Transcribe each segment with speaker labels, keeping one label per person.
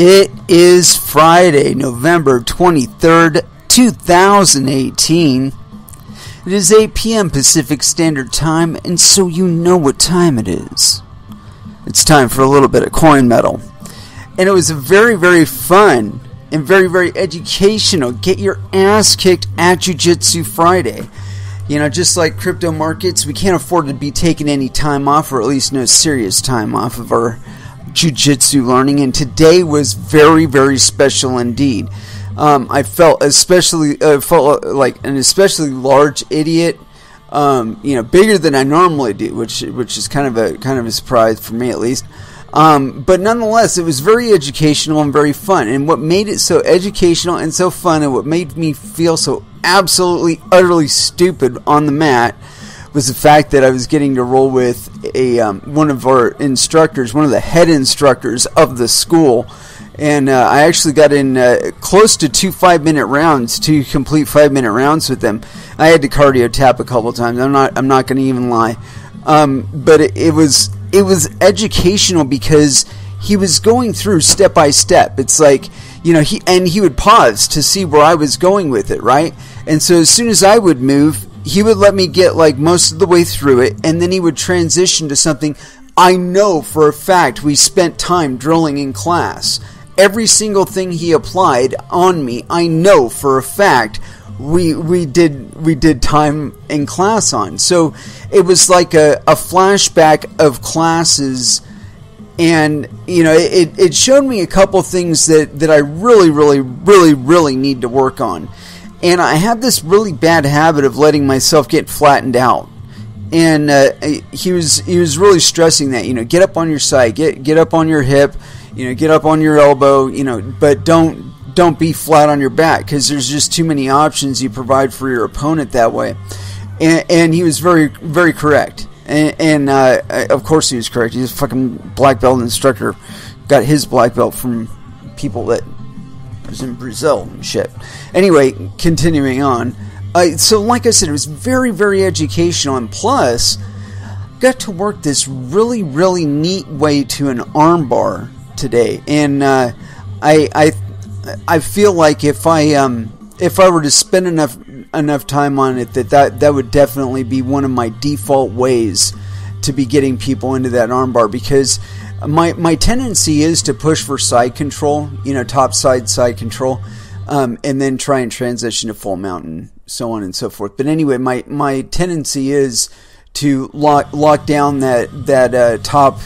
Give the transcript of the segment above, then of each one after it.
Speaker 1: It is Friday, November 23rd, 2018. It is 8 p.m. Pacific Standard Time, and so you know what time it is. It's time for a little bit of coin metal. And it was a very, very fun and very, very educational get your ass kicked at Jiu Jitsu Friday. You know, just like crypto markets, we can't afford to be taking any time off, or at least no serious time off of our jujitsu learning, and today was very, very special indeed. Um, I felt especially uh, felt like an especially large idiot. Um, you know, bigger than I normally do, which which is kind of a kind of a surprise for me at least. Um, but nonetheless, it was very educational and very fun. And what made it so educational and so fun, and what made me feel so absolutely utterly stupid on the mat was the fact that I was getting to roll with a um, one of our instructors, one of the head instructors of the school, and uh, I actually got in uh, close to two five minute rounds, two complete five minute rounds with them. I had to cardio tap a couple times. I'm not I'm not going to even lie, um, but it, it was it was educational because he was going through step by step. It's like you know he and he would pause to see where I was going with it, right? And so as soon as I would move, he would let me get like most of the way through it, and then he would transition to something I know for a fact we spent time drilling in class. Every single thing he applied on me, I know for a fact we we did we did time in class on. So it was like a, a flashback of classes and you know it, it showed me a couple things that, that I really really really really need to work on and I have this really bad habit of letting myself get flattened out. And uh, he was he was really stressing that you know get up on your side, get get up on your hip, you know get up on your elbow, you know, but don't don't be flat on your back because there's just too many options you provide for your opponent that way. And, and he was very very correct. And, and uh, of course he was correct. He's a fucking black belt instructor. Got his black belt from people that was in Brazil and shit. Anyway, continuing on. Uh, so, like I said, it was very, very educational, and plus, got to work this really, really neat way to an armbar today, and uh, I, I, I feel like if I, um, if I were to spend enough enough time on it, that that, that would definitely be one of my default ways to be getting people into that armbar because my my tendency is to push for side control, you know, top side side control, um, and then try and transition to full mountain, so on and so forth. But anyway, my my tendency is to lock lock down that that uh, top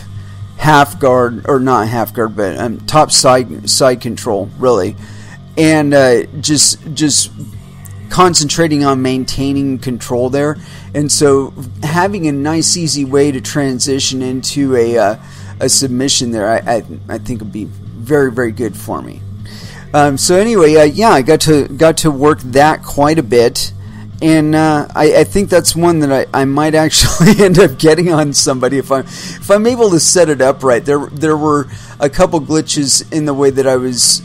Speaker 1: half guard or not half guard, but um, top side side control really, and uh, just just concentrating on maintaining control there. And so having a nice easy way to transition into a uh, a submission there, I, I, I think would be very very good for me. Um, so anyway, uh, yeah, I got to got to work that quite a bit, and uh, I, I, think that's one that I, I might actually end up getting on somebody if I'm if I'm able to set it up right. There there were a couple glitches in the way that I was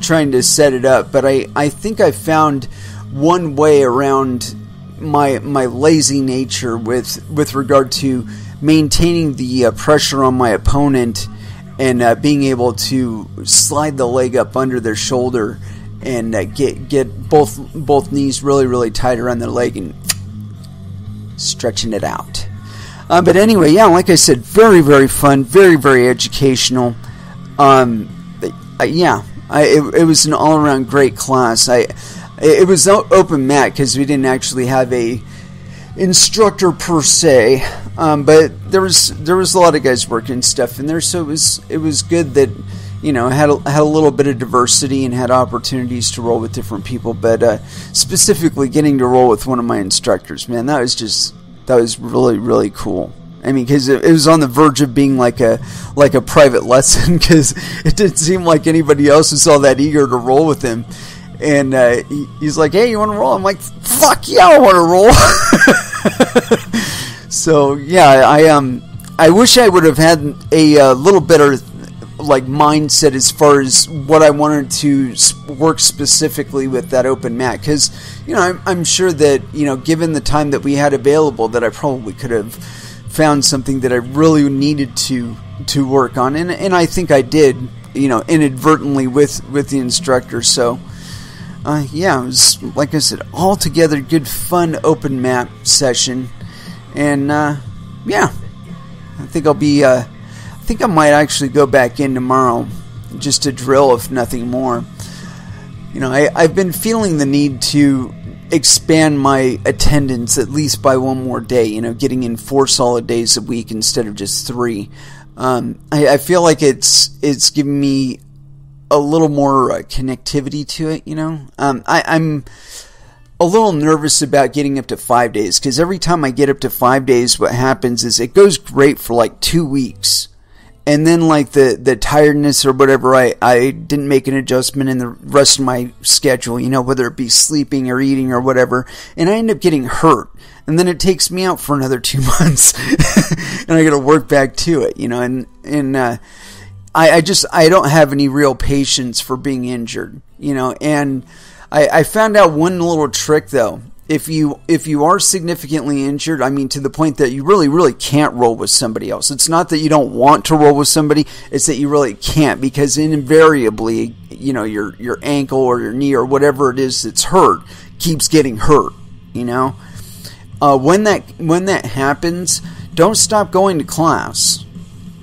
Speaker 1: trying to set it up, but I, I think I found one way around my my lazy nature with with regard to maintaining the uh, pressure on my opponent and uh, being able to slide the leg up under their shoulder and uh, get get both both knees really really tight around their leg and stretching it out. Uh, but anyway, yeah, like I said, very very fun, very very educational. Um, yeah, I, it, it was an all around great class. I it was open mat because we didn't actually have a instructor per se, um, but there was there was a lot of guys working stuff in there, so it was it was good that you know had a, had a little bit of diversity and had opportunities to roll with different people. But uh, specifically, getting to roll with one of my instructors, man, that was just that was really really cool. I mean, because it, it, was on the verge of being like a like a private lesson, because it didn't seem like anybody else was all that eager to roll with him and uh, he, he's like, "Hey, you want to roll?" I'm like, "Fuck yeah, I want to roll." so yeah, I um, I wish I would have had a, uh, little better like mindset as far as what I wanted to work specifically with that open mat. Because you know I'm, I'm sure that you know given the time that we had available that I probably could have found something that I really needed to to work on. And and I think I did you know, inadvertently with with the instructor. So, uh, yeah, it was like I said, altogether good, fun open mat session, and uh, yeah, I think I'll be. Uh, I think I might actually go back in tomorrow just to drill, if nothing more. You know, I, I've been feeling the need to expand my attendance at least by one more day. You know, getting in four solid days a week instead of just three. Um, I, I, feel like it's it's giving me a little more uh, connectivity to it. You know, um, I, I'm a little nervous about getting up to five days because every time I get up to five days, what happens is it goes great for like two weeks. And then like the the tiredness or whatever i i didn't make an adjustment in the rest of my schedule you know whether it be sleeping or eating or whatever and i end up getting hurt. And then it takes me out for another two months and i gotta work back to it you know and and uh, I, I just i don't have any real patience for being injured you know and I, I found out one little trick though if you if you are significantly injured, I mean to the point that you really really can't roll with somebody else. It's not that you don't want to roll with somebody; it's that you really can't because invariably, you know, your your ankle or your knee or whatever it is that's hurt keeps getting hurt. You know, uh, when that when that happens, don't stop going to class.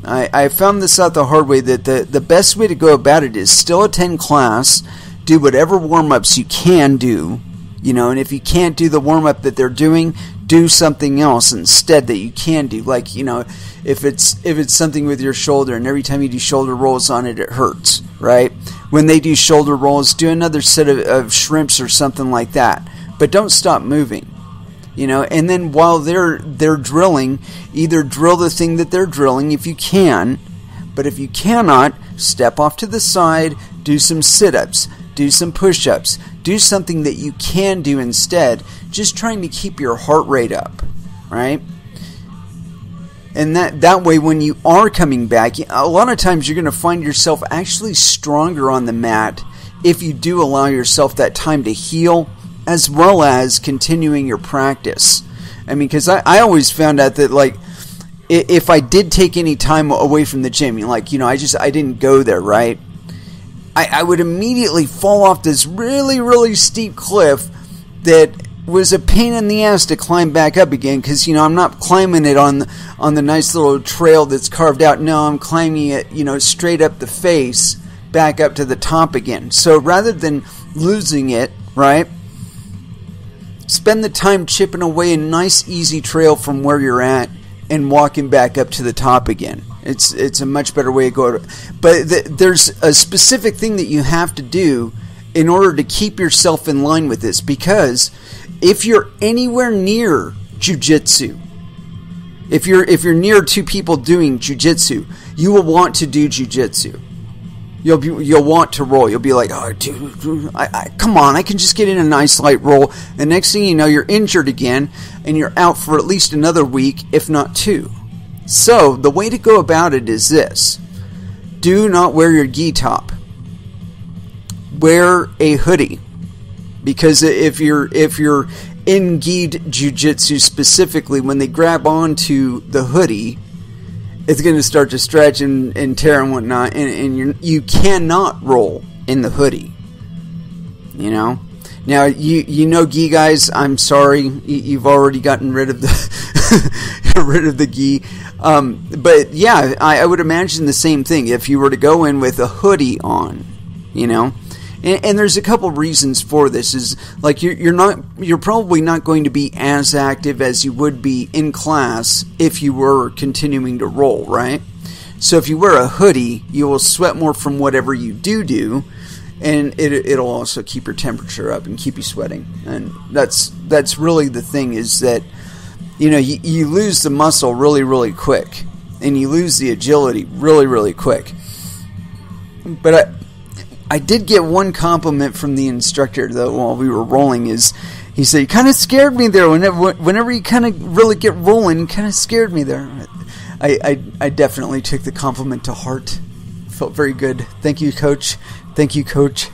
Speaker 1: I, I found this out the hard way that the, the best way to go about it is still attend class, do whatever warm ups you can do you know, and if you can't do the warm up that they're doing, do something else instead that you can do. Like, you know, if it's if it's something with your shoulder and every time you do shoulder rolls on it it hurts, right? When they do shoulder rolls, do another set of, of shrimps or something like that. But don't stop moving. You know, and then while they're they're drilling, either drill the thing that they're drilling if you can, but if you cannot, step off to the side, do some sit-ups, do some push-ups, do something that you can do instead, just trying to keep your heart rate up, right? And that, that way, when you are coming back, a lot of times you're going to find yourself actually stronger on the mat if you do allow yourself that time to heal as well as continuing your practice. I mean, because I, I always found out that, like, if I did take any time away from the gym, like, you know, I just, I didn't go there, right? I, I would immediately fall off this really, really steep cliff that was a pain in the ass to climb back up again because you know I'm not climbing it on on the nice little trail that's carved out. No, I'm climbing it you know straight up the face back up to the top again. So rather than losing it, right? Spend the time chipping away a nice easy trail from where you're at and walking back up to the top again. It's it's a much better way to go. But th- there's a specific thing that you have to do in order to keep yourself in line with this because if you're anywhere near jujitsu, if you're if you're near two people doing jujitsu, you will want to do jujitsu. You'll be, you'll want to roll. You'll be like, oh, dude, I, I, come on, I can just get in a nice light roll. And next thing you know, you're injured again, and you're out for at least another week, if not two. So, the way to go about it is this do not wear your gi top. Wear a hoodie. Because if you're if you're in gi jiu-jitsu specifically, when they grab onto the hoodie, it's going to start to stretch and, and tear and whatnot, and, and you you cannot roll in the hoodie. You know. Now you you know gi guys. I'm sorry, you, have already gotten rid of the rid of the gi. Um, but yeah, I, I, would imagine the same thing if you were to go in with a hoodie on, you know. And, and there's a couple reasons for this. Is like you're, you're not you're probably not going to be as active as you would be in class if you were continuing to roll, right? So if you wear a hoodie, you will sweat more from whatever you do do, and it, it'll also keep your temperature up and keep you sweating. And that's that's really the thing is that you know, you, you lose the muscle really, really quick, and you lose the agility really, really quick. But I, I did get one compliment from the instructor though while we were rolling. Is he said, "You kind of scared me there. Whenever, whenever you kind of really get rolling, kind of scared me there." I, I, I definitely took the compliment to heart. Felt very good. Thank you, coach. Thank you, coach.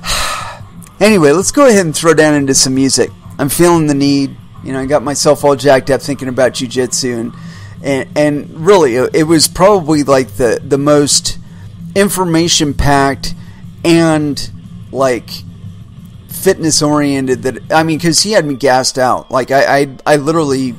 Speaker 1: anyway, let's go ahead and throw down into some music. I'm feeling the need. You know, I got myself all jacked up thinking about jujitsu, and, and and really, it was probably like the the most information packed and like fitness oriented that I mean because he had me gassed out. Like I I, I literally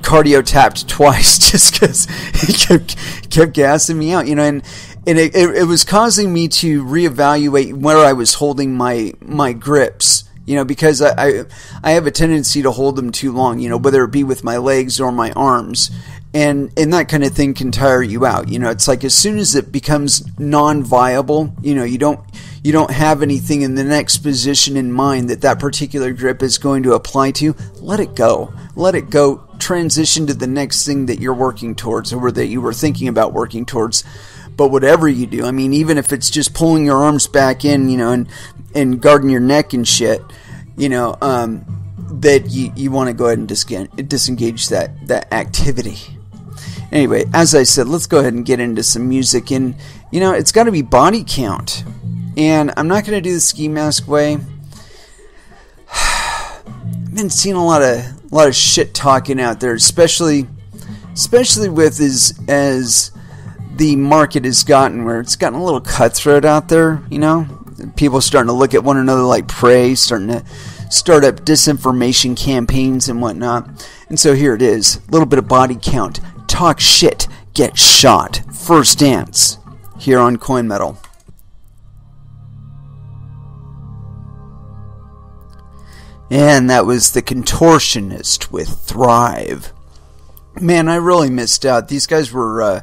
Speaker 1: cardio tapped twice just because he kept kept gassing me out you know and and it, it, it was causing me to reevaluate where I was holding my my grips you know because I, I I have a tendency to hold them too long you know whether it be with my legs or my arms. And and that kind of thing can tire you out you know. It's like as soon as it becomes non-viable you know you don't you don't have anything in the next position in mind that that particular grip is going to apply to let it go. Let it go. Transition to the next thing that you're working towards or that you were thinking about working towards but whatever you do i mean even if it's just pulling your arms back in you know and and guarding your neck and shit you know um, that you, you want to go ahead and disengage that that activity Anyway, as I said, let's go ahead and get into some music. And, you know, it's got to be body count. And I'm not going to do the ski mask way. I've been seeing a lot of a lot of shit talking out there, especially especially with as as the market has gotten where it's gotten a little cutthroat out there, you know? People starting to look at one another like prey, starting to start up disinformation campaigns and whatnot. And so here it is, a little bit of body count talk shit, get shot. First dance here on Coin Metal. And that was The Contortionist with Thrive. Man, I really missed out. These guys were uh,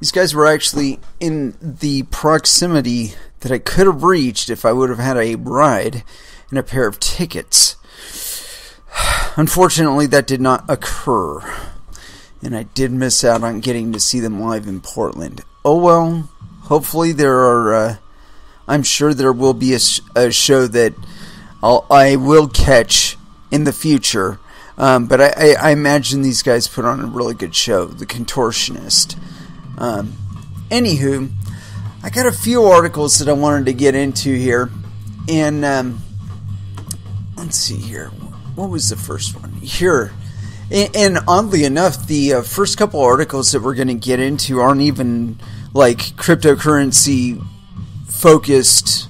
Speaker 1: these guys were actually in the proximity that I could have reached if I would have had a ride and a pair of tickets. Unfortunately, that did not occur and I did miss out on getting to see them live in Portland. Oh well, hopefully there are. Uh, I'm sure there will be a, sh- a show that I'll, I will catch in the future. Um, but I, I, I, imagine these guys put on a really good show, The Contortionist. Um, anywho, I got a few articles that I wanted to get into here. And um, let's see here. What was the first one? Here. And, and oddly enough, the uh, first couple articles that we're going to get into aren't even like cryptocurrency focused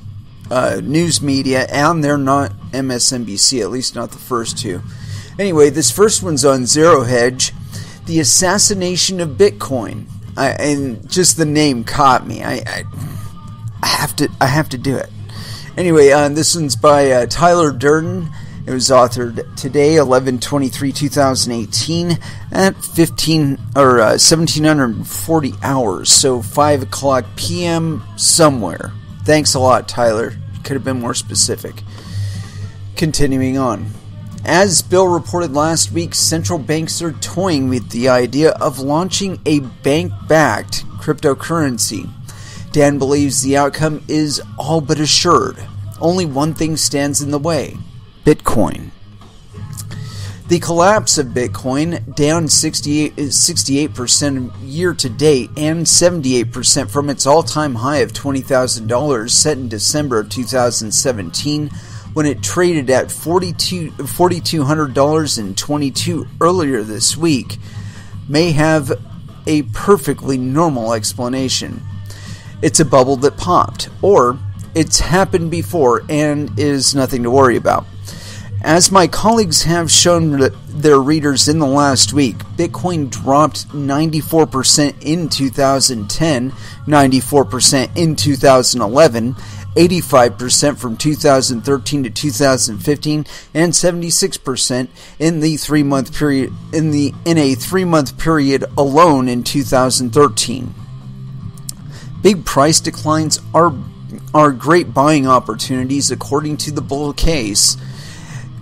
Speaker 1: uh, news media, and they're not MSNBC, at least not the first two. Anyway, this first one's on Zero Hedge The Assassination of Bitcoin. I, and just the name caught me. I, I, I, have to I have to do it. Anyway, uh, this one's by uh, Tyler Durden it was authored today, 11-23-2018, at 15 or uh, 1740 hours, so 5 o'clock p.m. somewhere. Thanks a lot, Tyler. Could have been more specific. Continuing on. As Bill reported last week, central banks are toying with the idea of launching a bank backed cryptocurrency. Dan believes the outcome is all but assured. Only one thing stands in the way Bitcoin. The collapse of Bitcoin, down 68, 68% year to date and 78% from its all time high of $20,000 set in December of 2017 when it traded at $4,200.22 earlier this week, may have a perfectly normal explanation. It's a bubble that popped, or it's happened before and is nothing to worry about. As my colleagues have shown their readers in the last week, Bitcoin dropped 94% in 2010, 94% in 2011, 85% from 2013 to 2015 and 76% in the 3-month period in the in a 3-month period alone in 2013. Big price declines are are great buying opportunities according to the bull case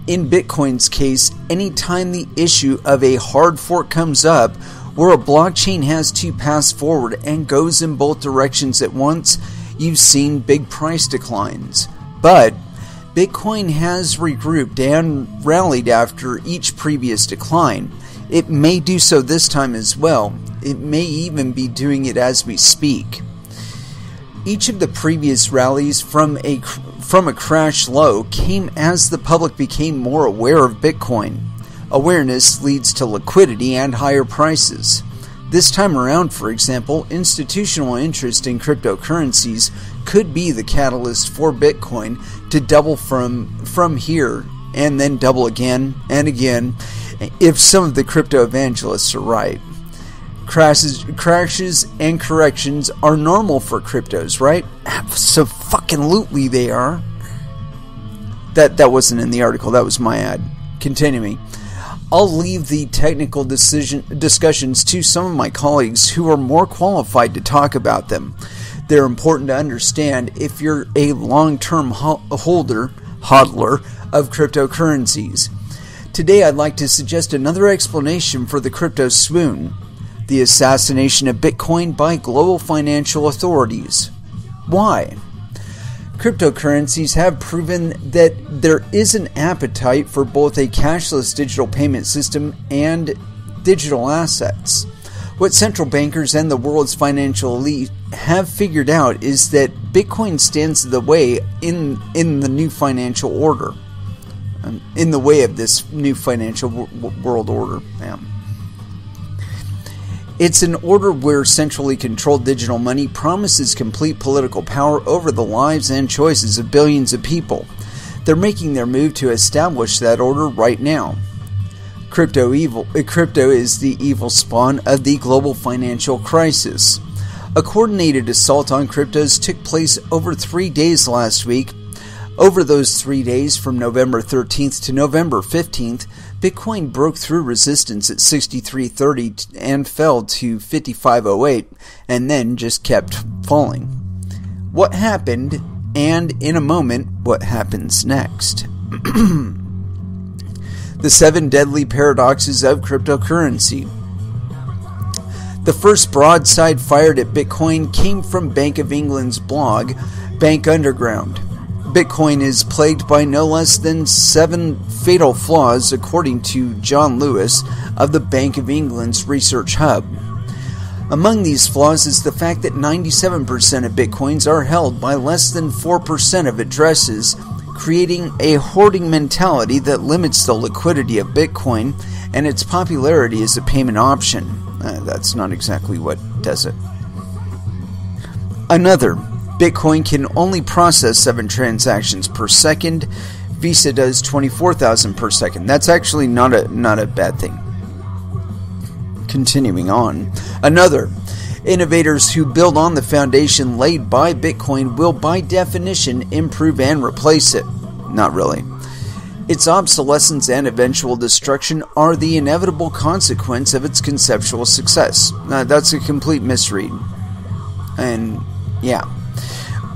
Speaker 1: in Bitcoin's case, anytime the issue of a hard fork comes up, where a blockchain has to pass forward and goes in both directions at once, you've seen big price declines. But Bitcoin has regrouped and rallied after each previous decline. It may do so this time as well. It may even be doing it as we speak. Each of the previous rallies from a from a crash low came as the public became more aware of Bitcoin. Awareness leads to liquidity and higher prices. This time around, for example, institutional interest in cryptocurrencies could be the catalyst for Bitcoin to double from from here and then double again and again if some of the crypto evangelists are right. Crashes, crashes and corrections are normal for cryptos, right? So fucking lootly they are. That that wasn't in the article. That was my ad. Continuing. I'll leave the technical decision discussions to some of my colleagues who are more qualified to talk about them. They're important to understand if you're a long-term ho- holder, hodler of cryptocurrencies. Today I'd like to suggest another explanation for the crypto swoon, the assassination of Bitcoin by global financial authorities. Why? Cryptocurrencies have proven that there is an appetite for both a cashless digital payment system and digital assets. What central bankers and the world's financial elite have figured out is that Bitcoin stands the way in in the new financial order, um, in the way of this new financial world order. Yeah. It's an order where centrally controlled digital money promises complete political power over the lives and choices of billions of people. They're making their move to establish that order right now. Crypto evil uh, crypto is the evil spawn of the global financial crisis. A coordinated assault on cryptos took place over 3 days last week. Over those 3 days from November 13th to November 15th, Bitcoin broke through resistance at 63.30 and fell to 55.08 and then just kept falling. What happened, and in a moment, what happens next? the seven deadly paradoxes of cryptocurrency. The first broadside fired at Bitcoin came from Bank of England's blog, Bank Underground. Bitcoin is plagued by no less than seven fatal flaws, according to John Lewis of the Bank of England's Research Hub. Among these flaws is the fact that 97% of Bitcoins are held by less than 4% of addresses, creating a hoarding mentality that limits the liquidity of Bitcoin and its popularity as a payment option. Uh, that's not exactly what does it. Another, Bitcoin can only process 7 transactions per second. Visa does 24,000 per second. That's actually not a not a bad thing. Continuing on. Another Innovators who build on the foundation laid by Bitcoin will, by definition, improve and replace it. Not really. Its obsolescence and eventual destruction are the inevitable consequence of its conceptual success. Uh, that's a complete misread. And yeah.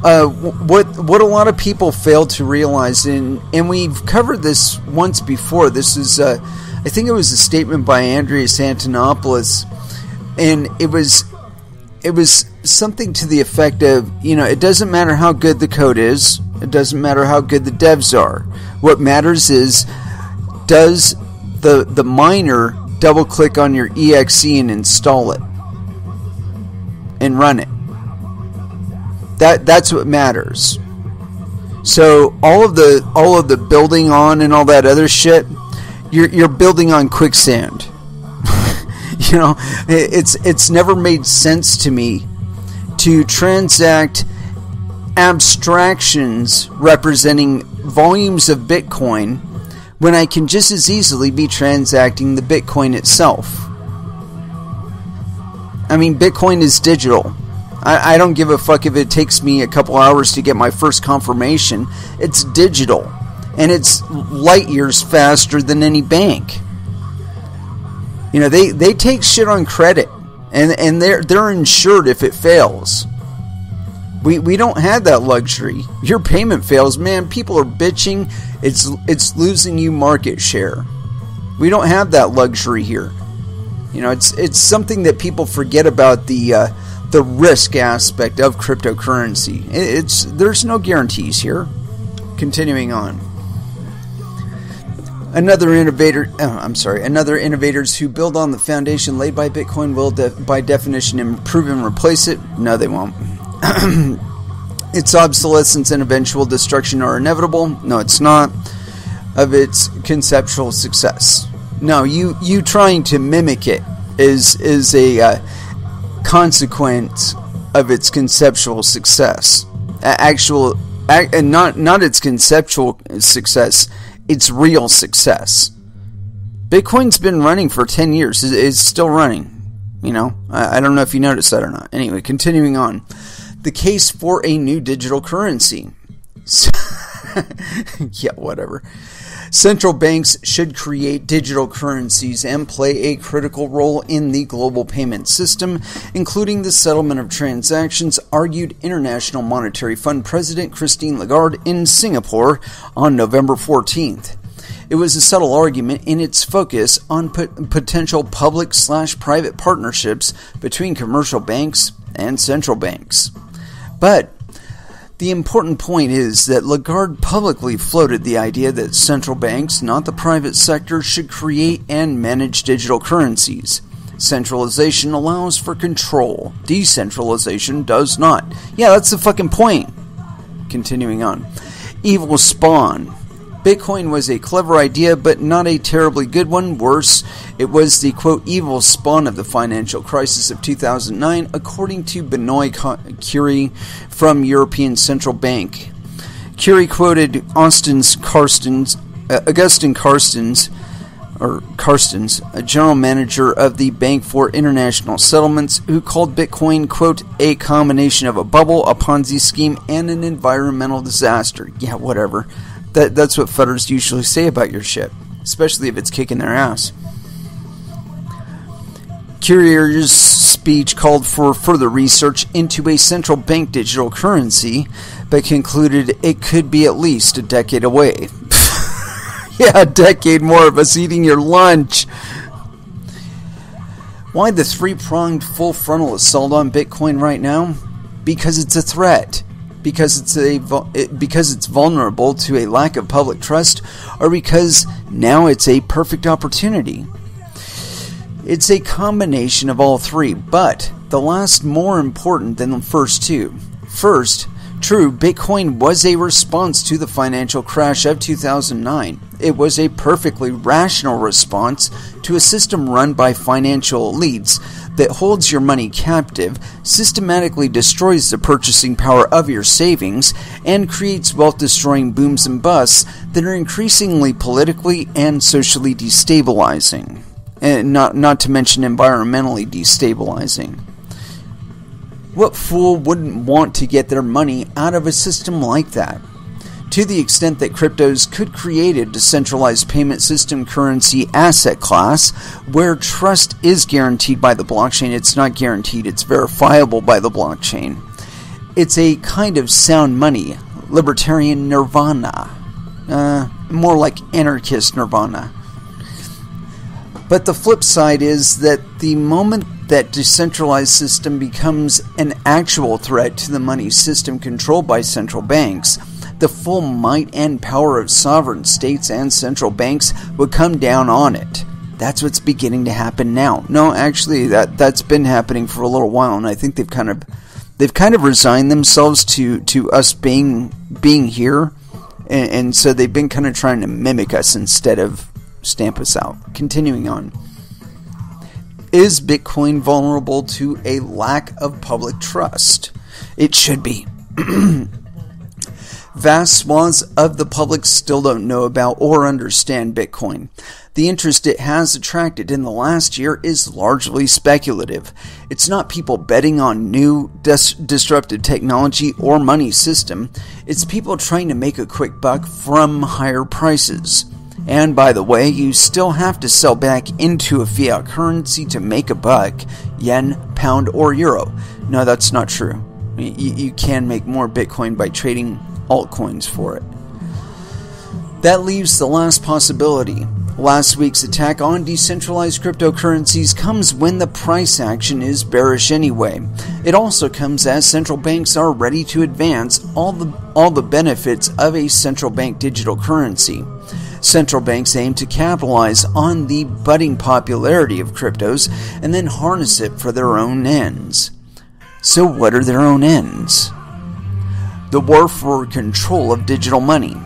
Speaker 1: Uh, what what a lot of people fail to realize, and and we've covered this once before. This is, uh, I think it was a statement by Andreas Antonopoulos, and it was it was something to the effect of, you know, it doesn't matter how good the code is, it doesn't matter how good the devs are. What matters is, does the the miner double click on your exe and install it and run it? That that's what matters. So all of the all of the building on and all that other shit, you're you're building on quicksand. you know, it's it's never made sense to me to transact abstractions representing volumes of Bitcoin when I can just as easily be transacting the Bitcoin itself. I mean, Bitcoin is digital. I, I don't give a fuck if it takes me a couple hours to get my first confirmation. It's digital, and it's light years faster than any bank. You know, they, they take shit on credit, and and they're they're insured if it fails. We, we don't have that luxury. Your payment fails, man. People are bitching. It's it's losing you market share. We don't have that luxury here. You know, it's it's something that people forget about the uh, the risk aspect of cryptocurrency. It's there's no guarantees here. Continuing on. Another innovator, oh, I'm sorry, another innovators who build on the foundation laid by Bitcoin will, de- by definition, improve and replace it. No, they won't. its obsolescence and eventual destruction are inevitable. No, it's not. Of its conceptual success. No, you you trying to mimic it is is a uh, consequence of its conceptual success. Actual, and not not its conceptual success, its real success. Bitcoin's been running for ten years. It's still running. You know, I, I don't know if you noticed that or not. Anyway, continuing on, the case for a new digital currency. yeah, whatever. Central banks should create digital currencies and play a critical role in the global payment system, including the settlement of transactions, argued International Monetary Fund President Christine Lagarde in Singapore on November 14th. It was a subtle argument in its focus on potential public slash private partnerships between commercial banks and central banks. But the important point is that Lagarde publicly floated the idea that central banks, not the private sector, should create and manage digital currencies. Centralization allows for control. Decentralization does not. Yeah, that's the fucking point. Continuing on. Evil Spawn. Bitcoin was a clever idea, but not a terribly good one. Worse, it was the quote evil spawn of the financial crisis of 2009, according to Benoit Cœuré from European Central Bank. Cœuré quoted Austin's Carstens, uh, Augustin Karstens, or Carstens, a general manager of the Bank for International Settlements, who called Bitcoin, quote, a combination of a bubble, a Ponzi scheme, and an environmental disaster. Yeah, whatever. That, that's what fudders usually say about your ship, especially if it's kicking their ass. Cœuré's speech called for further research into a central bank digital currency, but concluded it could be at least a decade away. yeah, a decade more of us eating your lunch. Why the three pronged full frontal assault on Bitcoin right now? Because it's a threat because it's a because it's vulnerable to a lack of public trust or because now it's a perfect opportunity. It's a combination of all three, but the last more important than the first two. First, true, Bitcoin was a response to the financial crash of 2009. It was a perfectly rational response to a system run by financial elites that holds your money captive, systematically destroys the purchasing power of your savings, and creates wealth destroying booms and busts that are increasingly politically and socially destabilizing. And not, not to mention environmentally destabilizing. What fool wouldn't want to get their money out of a system like that? To the extent that cryptos could create a decentralized payment system currency asset class where trust is guaranteed by the blockchain. It's not guaranteed, it's verifiable by the blockchain. It's a kind of sound money, libertarian nirvana. Uh, more like anarchist nirvana. But the flip side is that the moment that decentralized system becomes an actual threat to the money system controlled by central banks, the full might and power of sovereign states and central banks would come down on it. That's what's beginning to happen now. No, actually, that that's been happening for a little while, and I think they've kind of they've kind of resigned themselves to to us being being here, and, and so they've been kind of trying to mimic us instead of stamp us out. Continuing on. Is Bitcoin vulnerable to a lack of public trust? It should be. Vast swaths of the public still don't know about or understand Bitcoin. The interest it has attracted in the last year is largely speculative. It's not people betting on new dis- disruptive technology or money system, it's people trying to make a quick buck from higher prices. And by the way, you still have to sell back into a fiat currency to make a buck yen, pound, or euro. No, that's not true. You, you can make more Bitcoin by trading altcoins for it. That leaves the last possibility. Last week's attack on decentralized cryptocurrencies comes when the price action is bearish anyway. It also comes as central banks are ready to advance all the all the benefits of a central bank digital currency. Central banks aim to capitalize on the budding popularity of cryptos and then harness it for their own ends. So what are their own ends? The war for control of digital money.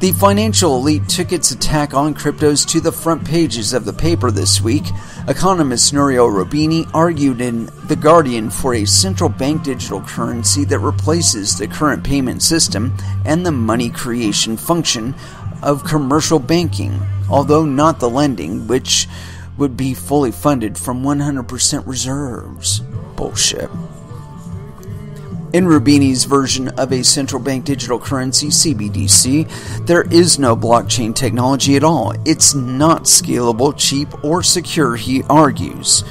Speaker 1: The financial elite took its attack on cryptos to the front pages of the paper this week. Economist Nouriel Roubini argued in The Guardian for a central bank digital currency that replaces the current payment system and the money creation function of commercial banking, although not the lending, which would be fully funded from 100% reserves. Bullshit. In Roubini's version of a central bank digital currency, CBDC, there is no blockchain technology at all. It's not scalable, cheap, or secure, he argues.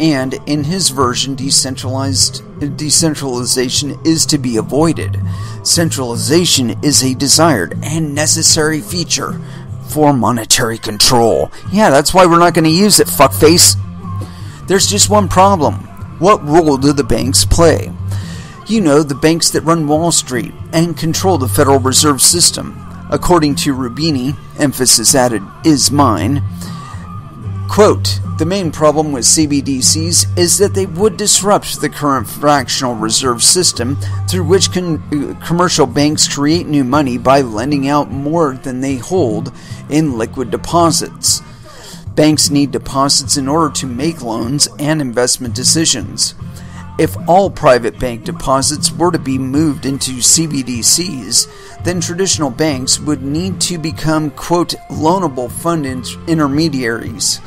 Speaker 1: And in his version, decentralized decentralization is to be avoided. Centralization is a desired and necessary feature for monetary control. Yeah, that's why we're not going to use it, fuckface. There's just one problem. What role do the banks play? You know, the banks that run Wall Street and control the Federal Reserve System. According to Roubini, emphasis added is mine. Quote, the main problem with CBDCs is that they would disrupt the current fractional reserve system through which con- commercial banks create new money by lending out more than they hold in liquid deposits. Banks need deposits in order to make loans and investment decisions. If all private bank deposits were to be moved into CBDCs, then traditional banks would need to become, quote, loanable fund intermediaries,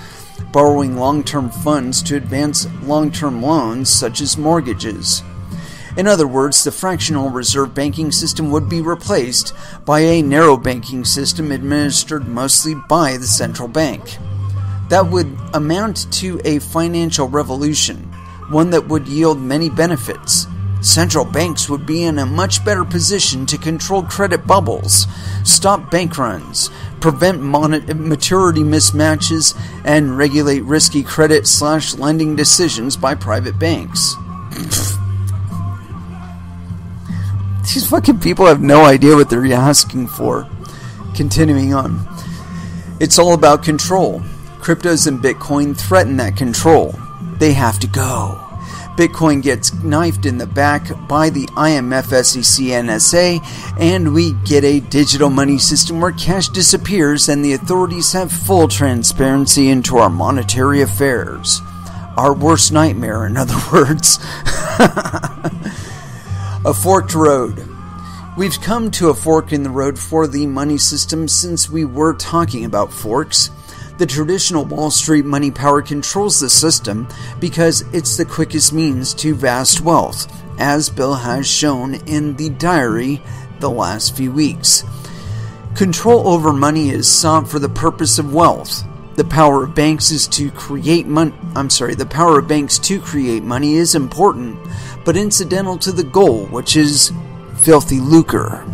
Speaker 1: borrowing long term funds to advance long term loans such as mortgages. In other words, the fractional reserve banking system would be replaced by a narrow banking system administered mostly by the central bank. That would amount to a financial revolution one that would yield many benefits. Central banks would be in a much better position to control credit bubbles, stop bank runs, prevent maturity mismatches, and regulate risky credit slash lending decisions by private banks. These fucking people have no idea what they're asking for. Continuing on. It's all about control. Cryptos and Bitcoin threaten that control they have to go. Bitcoin gets knifed in the back by the IMF, SEC, NSA, and we get a digital money system where cash disappears and the authorities have full transparency into our monetary affairs. Our worst nightmare, in other words. a forked road. We've come to a fork in the road for the money system since we were talking about forks. The traditional Wall Street money power controls the system because it's the quickest means to vast wealth, as Bill has shown in the diary the last few weeks. Control over money is sought for the purpose of wealth. The power of banks is to create money. I'm sorry, the power of banks to create money is important, but incidental to the goal, which is filthy lucre.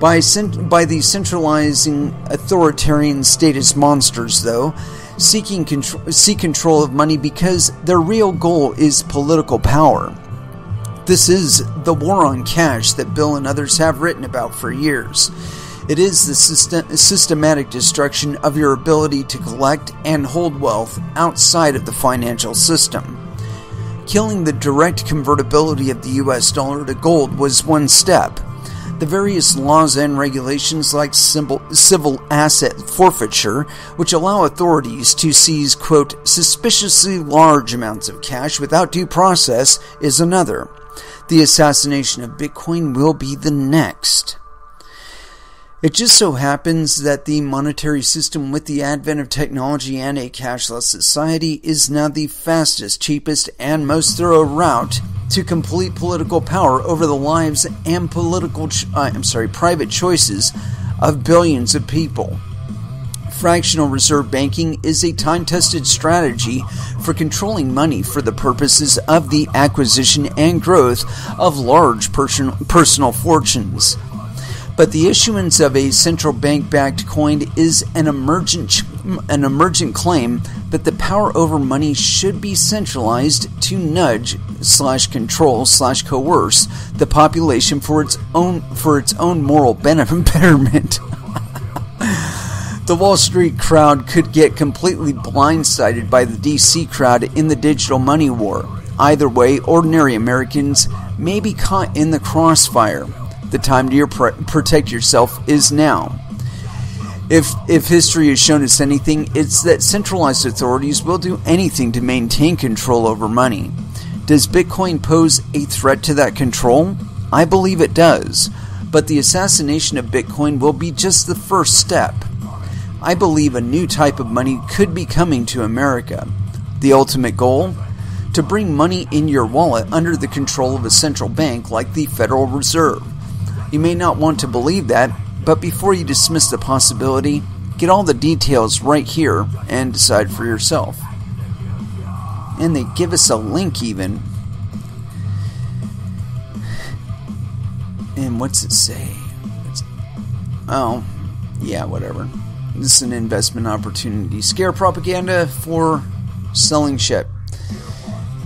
Speaker 1: By, cent- by the centralizing authoritarian status monsters, though, seeking contr- seek control of money because their real goal is political power. This is the war on cash that Bill and others have written about for years. It is the system- systematic destruction of your ability to collect and hold wealth outside of the financial system. Killing the direct convertibility of the US dollar to gold was one step the various laws and regulations like civil, asset forfeiture, which allow authorities to seize, quote, suspiciously large amounts of cash without due process, is another. The assassination of Bitcoin will be the next. It just so happens that the monetary system, with the advent of technology and a cashless society, is now the fastest, cheapest, and most thorough route to complete political power over the lives and political, ch- uh, I'm sorry, private choices of billions of people. Fractional reserve banking is a time tested strategy for controlling money for the purposes of the acquisition and growth of large person- personal fortunes but the issuance of a central bank backed coin is an emergent an emergent claim that the power over money should be centralized to nudge slash control slash coerce the population for its own for its own moral betterment. the Wall Street crowd could get completely blindsided by the DC crowd in the digital money war. Either way, ordinary Americans may be caught in the crossfire. The time to protect yourself is now. If, if history has shown us anything, it's that centralized authorities will do anything to maintain control over money. Does Bitcoin pose a threat to that control? I believe it does, but the assassination of Bitcoin will be just the first step. I believe a new type of money could be coming to America. The ultimate goal? To bring money in your wallet under the control of a central bank like the Federal Reserve. You may not want to believe that, but before you dismiss the possibility, get all the details right here and decide for yourself. And they give us a link even. And what's it say? It's, oh, yeah, whatever. This is an investment opportunity. Scare propaganda for selling shit.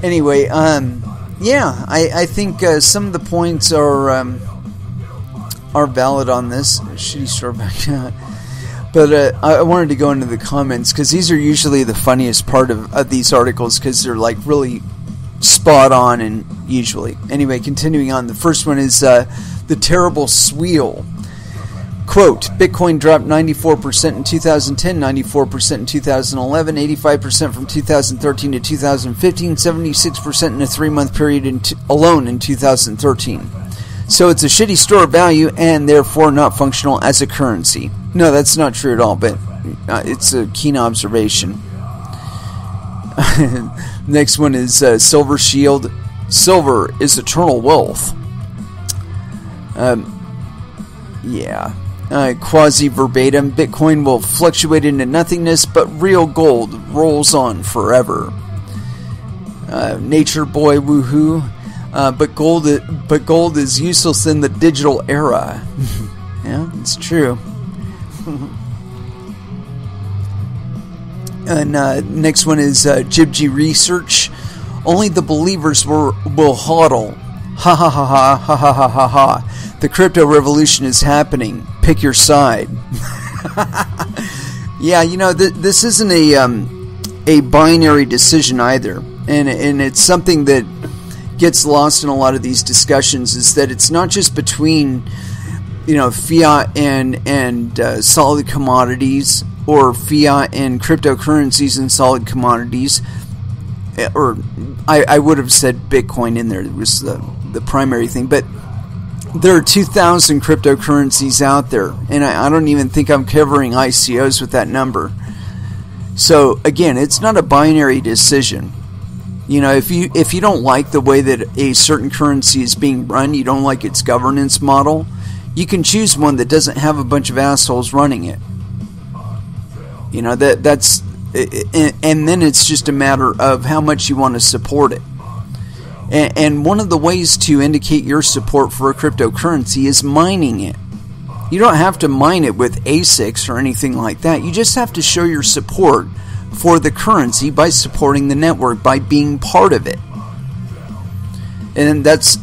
Speaker 1: Anyway, um, yeah, I, I think uh, some of the points are um, are valid on this. Shitty store back. but uh, I wanted to go into the comments because these are usually the funniest part of, of these articles because they're like really spot on and usually. Anyway, continuing on, the first one is uh, the terrible sweal. Quote Bitcoin dropped 94% in 2010, 94% in 2011, 85% from 2013 to 2015, 76% in a three month period in t- alone in 2013. So it's a shitty store of value and therefore not functional as a currency. No, that's not true at all, but uh, it's a keen observation. Next one is uh, Silver Shield. Silver is eternal wealth. Um, yeah. Uh, quasi verbatim, Bitcoin will fluctuate into nothingness, but real gold rolls on forever. Uh, Nature Boy Woohoo. Uh, but gold, but gold is useless in the digital era. yeah, it's true. and uh, next one is uh, Jibji Research. Only the believers will, will hodl. Ha ha ha ha ha ha ha ha ha. The crypto revolution is happening. Pick your side. yeah, you know th- this isn't a um, a binary decision either, and and it's something that gets lost in a lot of these discussions is that it's not just between you know fiat and and uh, solid commodities or fiat and cryptocurrencies and solid commodities eh, or I, I would have said Bitcoin in there was the, the primary thing but there are 2,000 cryptocurrencies out there and I, I don't even think I'm covering ICOs with that number. So again it's not a binary decision you know, if you if you don't like the way that a certain currency is being run, you don't like its governance model, you can choose one that doesn't have a bunch of assholes running it. You know that that's and then it's just a matter of how much you want to support it. And one of the ways to indicate your support for a cryptocurrency is mining it. You don't have to mine it with ASICs or anything like that. You just have to show your support for the currency by supporting the network, by being part of it. And that's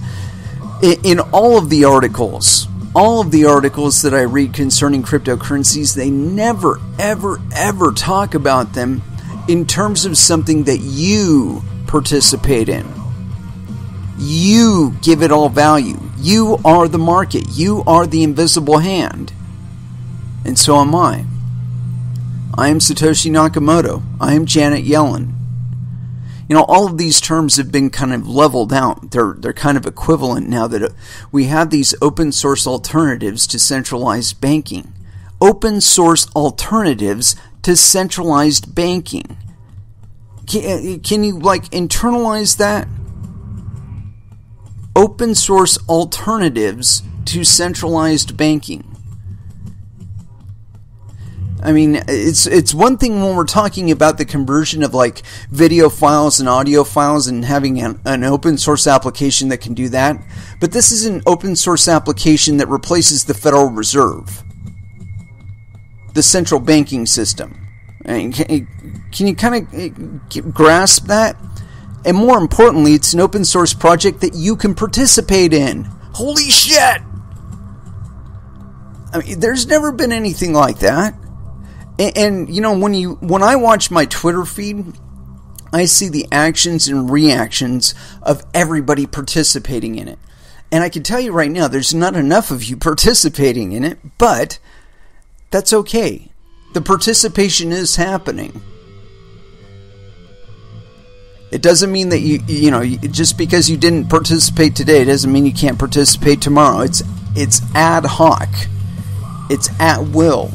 Speaker 1: in all of the articles, all of the articles that I read concerning cryptocurrencies, they never, ever, ever talk about them in terms of something that you participate in. You give it all value. You are the market. You are the invisible hand. And so am I. I am Satoshi Nakamoto. I am Janet Yellen. You know, all of these terms have been kind of leveled out. They're, they're kind of equivalent now that uh, we have these open source alternatives to centralized banking. Open source alternatives to centralized banking. Can, uh, can you, like, internalize that? Open source alternatives to centralized banking. I mean, it's it's one thing when we're talking about the conversion of like video files and audio files and having an, an, open source application that can do that, but this is an open source application that replaces the Federal Reserve, the central banking system. can, can you kind of eh, grasp that? And more importantly, it's an open source project that you can participate in. Holy shit! I mean, there's never been anything like that. And, and, you know, when you when I watch my Twitter feed, I see the actions and reactions of everybody participating in it. And I can tell you right now, there's not enough of you participating in it, but that's okay. The participation is happening. It doesn't mean that you you know just because you didn't participate today doesn't mean you can't participate tomorrow. It's it's ad hoc. It's at will.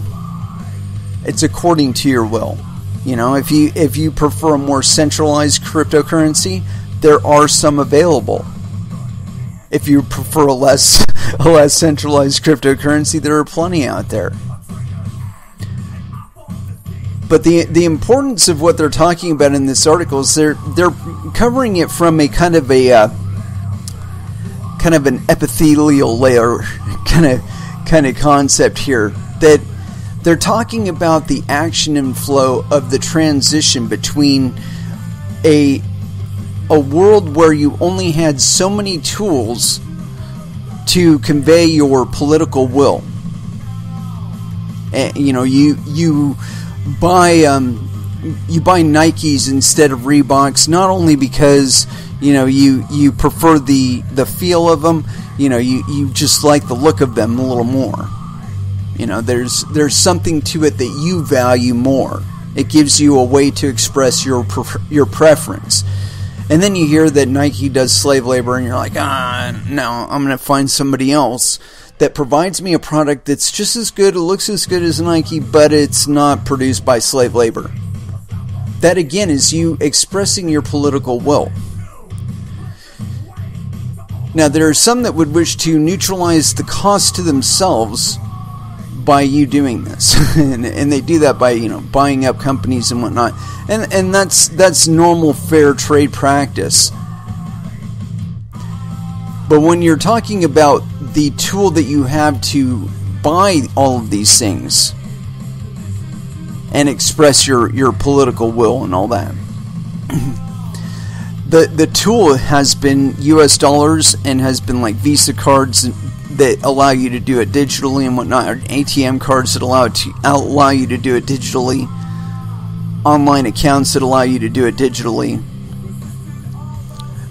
Speaker 1: It's according to your will. You know, if you if you prefer a more centralized cryptocurrency, there are some available. If you prefer a less a less centralized cryptocurrency, there are plenty out there. But the the importance of what they're talking about in this article is they're they're covering it from a kind of a uh, kind of an epithelial layer kind of kind of concept here that they're talking about the action and flow of the transition between a a world where you only had so many tools to convey your political will. And, you know, you you buy um, you buy Nikes instead of Reeboks not only because you know you you prefer the the feel of them, you know you you just like the look of them a little more. You know, there's there's something to it that you value more. It gives you a way to express your your preference. And then you hear that Nike does slave labor, and you're like, ah, no, I'm going to find somebody else that provides me a product that's just as good, looks as good as Nike, but it's not produced by slave labor. That again is you expressing your political will. Now, there are some that would wish to neutralize the cost to themselves by you doing this, and, and, they do that by you know buying up companies and whatnot, and and that's that's normal fair trade practice. But when you're talking about the tool that you have to buy all of these things and express your, your political will and all that. the the tool has been US dollars and has been like Visa cards that allow you to do it digitally and whatnot, or ATM cards that allow to allow you to do it digitally, online accounts that allow you to do it digitally.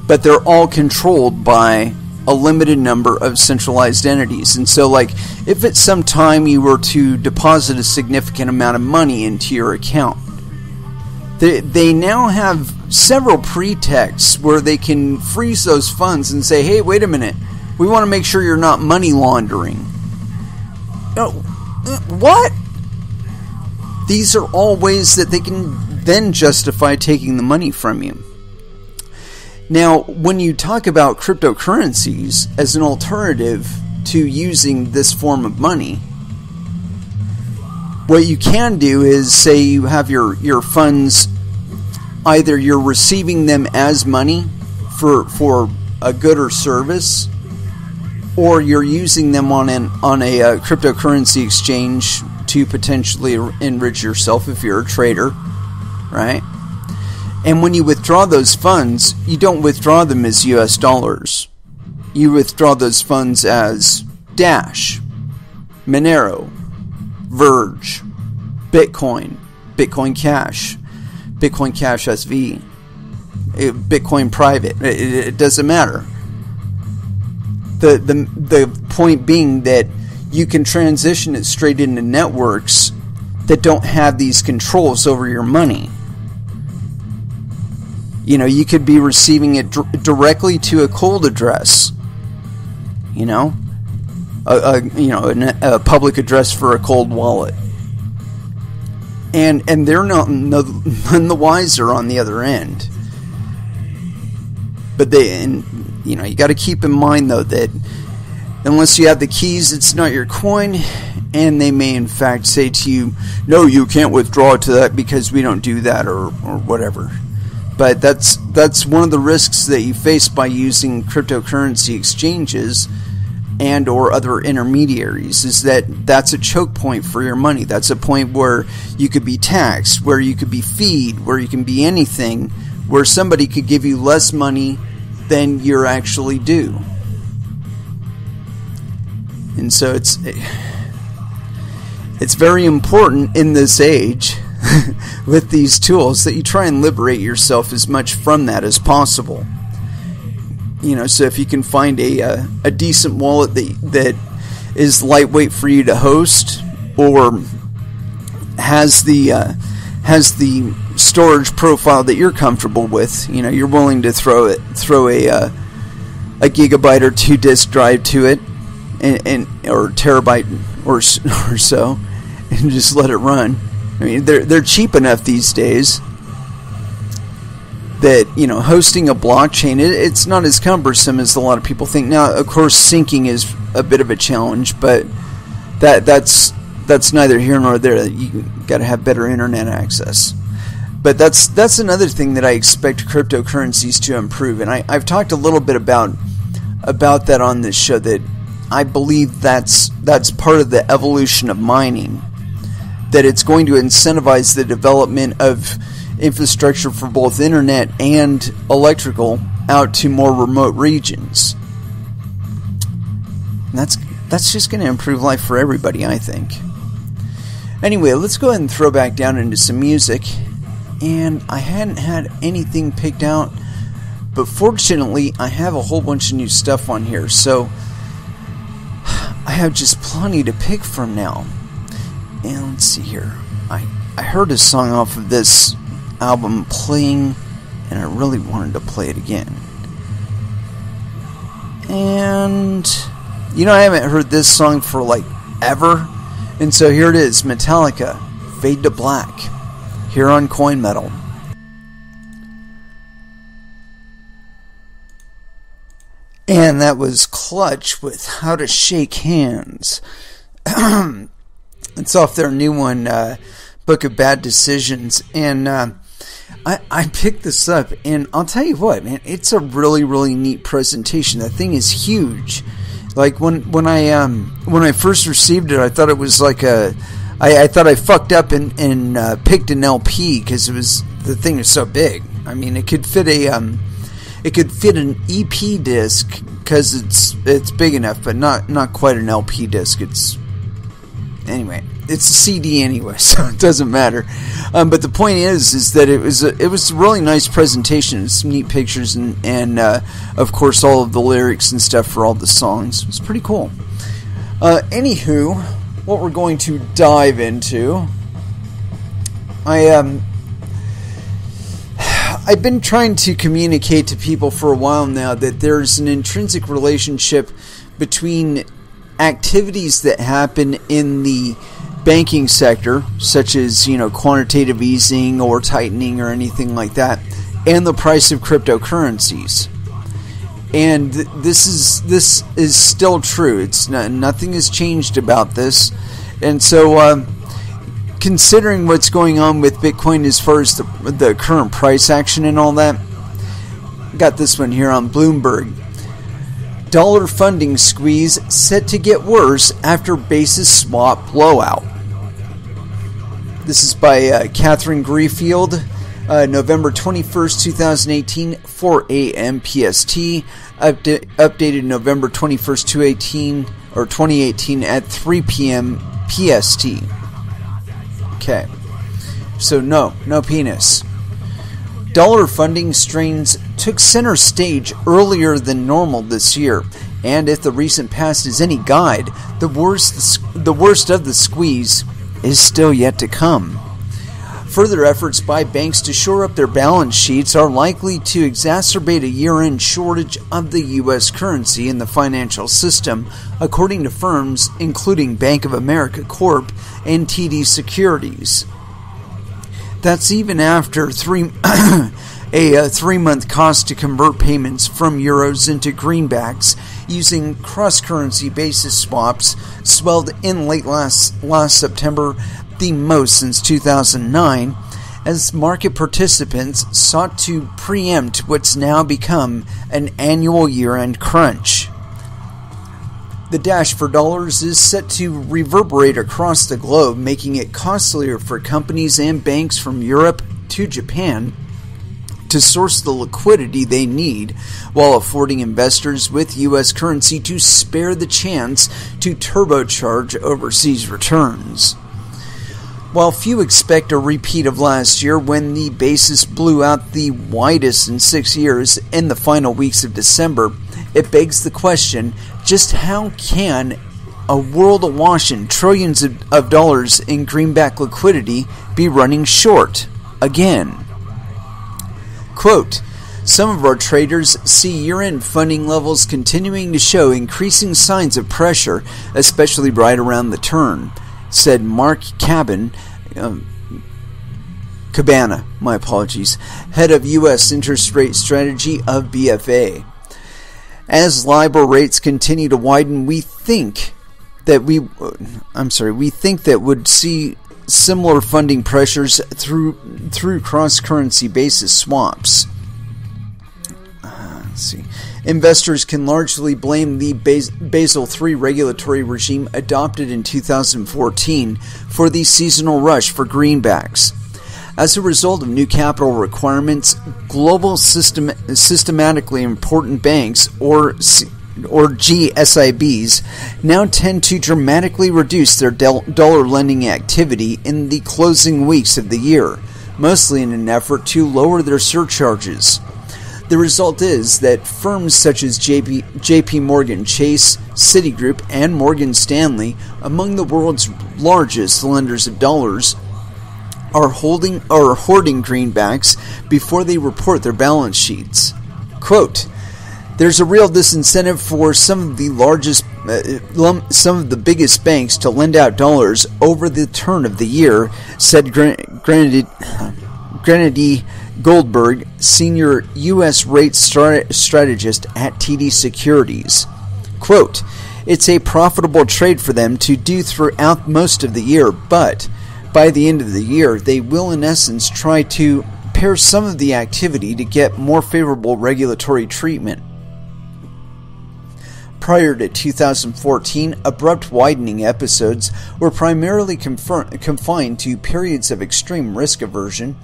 Speaker 1: But they're all controlled by a limited number of centralized entities. And so, like, if at some time you were to deposit a significant amount of money into your account, they, they now have several pretexts where they can freeze those funds and say, hey, wait a minute, we want to make sure you're not money laundering. Oh, what? These are all ways that they can then justify taking the money from you. Now, when you talk about cryptocurrencies as an alternative to using this form of money, what you can do is say you have your, your funds either you're receiving them as money for for a good or service or you're using them on an on a uh, cryptocurrency exchange to potentially enrich yourself if you're a trader, right? And when you withdraw those funds, you don't withdraw them as US dollars. You withdraw those funds as Dash, Monero, Verge, Bitcoin, Bitcoin Cash, Bitcoin Cash SV, eh, Bitcoin Private. It, it doesn't matter. The, the, the point being that you can transition it straight into networks that don't have these controls over your money. You know, you could be receiving it d- directly to a cold address. You know, a, a you know a, a, public address for a cold wallet, and and they're not no, none the wiser on the other end. But they and you know you got to keep in mind though that unless you have the keys, it's not your coin, and they may in fact say to you, "No, you can't withdraw to that because we don't do that," or or whatever. But that's that's one of the risks that you face by using cryptocurrency exchanges and or other intermediaries is that that's a choke point for your money. That's a point where you could be taxed where you could be feed where you can be anything where somebody could give you less money than you're actually due and so it's it's very important in this age with these tools that you try and liberate yourself as much from that as possible. You know, so if you can find a uh, a decent wallet that that is lightweight for you to host, or has the uh, has the storage profile that you're comfortable with, you know, you're willing to throw it throw a uh, a gigabyte or two disk drive to it, and, and or terabyte or or so, and just let it run. I mean, they're they're cheap enough these days that you know hosting a blockchain it, it's not as cumbersome as a lot of people think. Now, of course, syncing is a bit of a challenge, but that that's that's neither here nor there. You got to have better internet access. But that's that's another thing that I expect cryptocurrencies to improve, and I, I've talked a little bit about about that on this show. That I believe that's that's part of the evolution of mining. That it's going to incentivize the development of infrastructure for both internet and electrical out to more remote regions. And that's that's just going to improve life for everybody, I think. Anyway, let's go ahead and throw back down into some music. And I hadn't had anything picked out, but fortunately, I have a whole bunch of new stuff on here, so I have just plenty to pick from now. And let's see here. I, I heard a song off of this album playing, and I really wanted to play it again. And, you know, I haven't heard this song for like ever. And so here it is Metallica, Fade to Black, here on Coin Metal. And that was Clutch with How to Shake Hands. it's off their new one, uh, Book of Bad Decisions. And uh, I, I picked this up, and I'll tell you what, man, it's a really, really neat presentation. That thing is huge. Like when when I um when I first received it, I thought it was like a I, I thought I fucked up and and uh, picked an LP because it was the thing is so big. I mean, it could fit a um it could fit an EP disc because it's it's big enough, but not not quite an LP disc. It's anyway it's a CD anyway, so it doesn't matter. Um, but the point is, is that it was a, it was a really nice presentation, some neat pictures, and and uh, of course all of the lyrics and stuff for all the songs. It was pretty cool. Uh, anywho, what we're going to dive into, I um. I've been trying to communicate to people for a while now that there's an intrinsic relationship between activities that happen in the banking sector, such as you know quantitative easing or tightening or anything like that, and the price of cryptocurrencies. And this is this is still true. It's not, nothing has changed about this, and so um, considering what's going on with Bitcoin as far as the the current price action and all that, got this one here on Bloomberg. Dollar funding squeeze set to get worse after basis swap blowout. This is by uh, Katherine Greifeld, uh, November 21st, 2018, 4 a.m. PST. Upda- updated November 21st, 2018, or 2018 at 3 p.m. PST. Okay. So, no, no penis. Dollar funding strains took center stage earlier than normal this year, and if the recent past is any guide, the worst, the worst of the squeeze is still yet to come. Further efforts by banks to shore up their balance sheets are likely to exacerbate a year end shortage of the U.S. currency in the financial system, according to firms including Bank of America Corp and TD Securities. That's even after three. a, a three month cost to convert payments from euros into greenbacks using cross currency basis swaps swelled in late last, last September, the most since 2009, as market participants sought to preempt what's now become an annual year end crunch. The dash for dollars is set to reverberate across the globe, making it costlier for companies and banks from Europe to Japan to source the liquidity they need while affording investors with U.S. currency to spare the chance to turbocharge overseas returns. While few expect a repeat of last year when the basis blew out the widest in six years in the final weeks of December, it begs the question just how can a world awash in trillions of, of dollars in greenback liquidity be running short again? Quote, some of our traders see year end funding levels continuing to show increasing signs of pressure, especially right around the turn said Mark Cabin, um, Cabana, my apologies, head of U.S. interest rate strategy of BFA. As LIBOR rates continue to widen, we think that we, I'm sorry, we think that would see similar funding pressures through through cross currency basis swaps. Uh, see. Investors can largely blame the Basel III regulatory regime adopted in 2014 for the seasonal rush for greenbacks. As a result of new capital requirements, global system, systematically important banks, or, or GSIBs, now tend to dramatically reduce their dollar lending activity in the closing weeks of the year, mostly in an effort to lower their surcharges. The result is that firms such as JP, JP Morgan Chase, Citigroup, and Morgan Stanley, among the world's largest lenders of dollars, are holding or hoarding greenbacks before they report their balance sheets. Quote, there's a real disincentive for some of the largest uh, some of the biggest banks to lend out dollars over the turn of the year, said Gennadiy Goldberg, senior U.S. rate strategist at TD Securities. Quote, it's a profitable trade for them to do throughout most of the year, but by the end of the year, they will, in essence, try to pair some of the activity to get more favorable regulatory treatment. Prior to 2014, abrupt widening episodes were primarily confined to periods of extreme risk aversion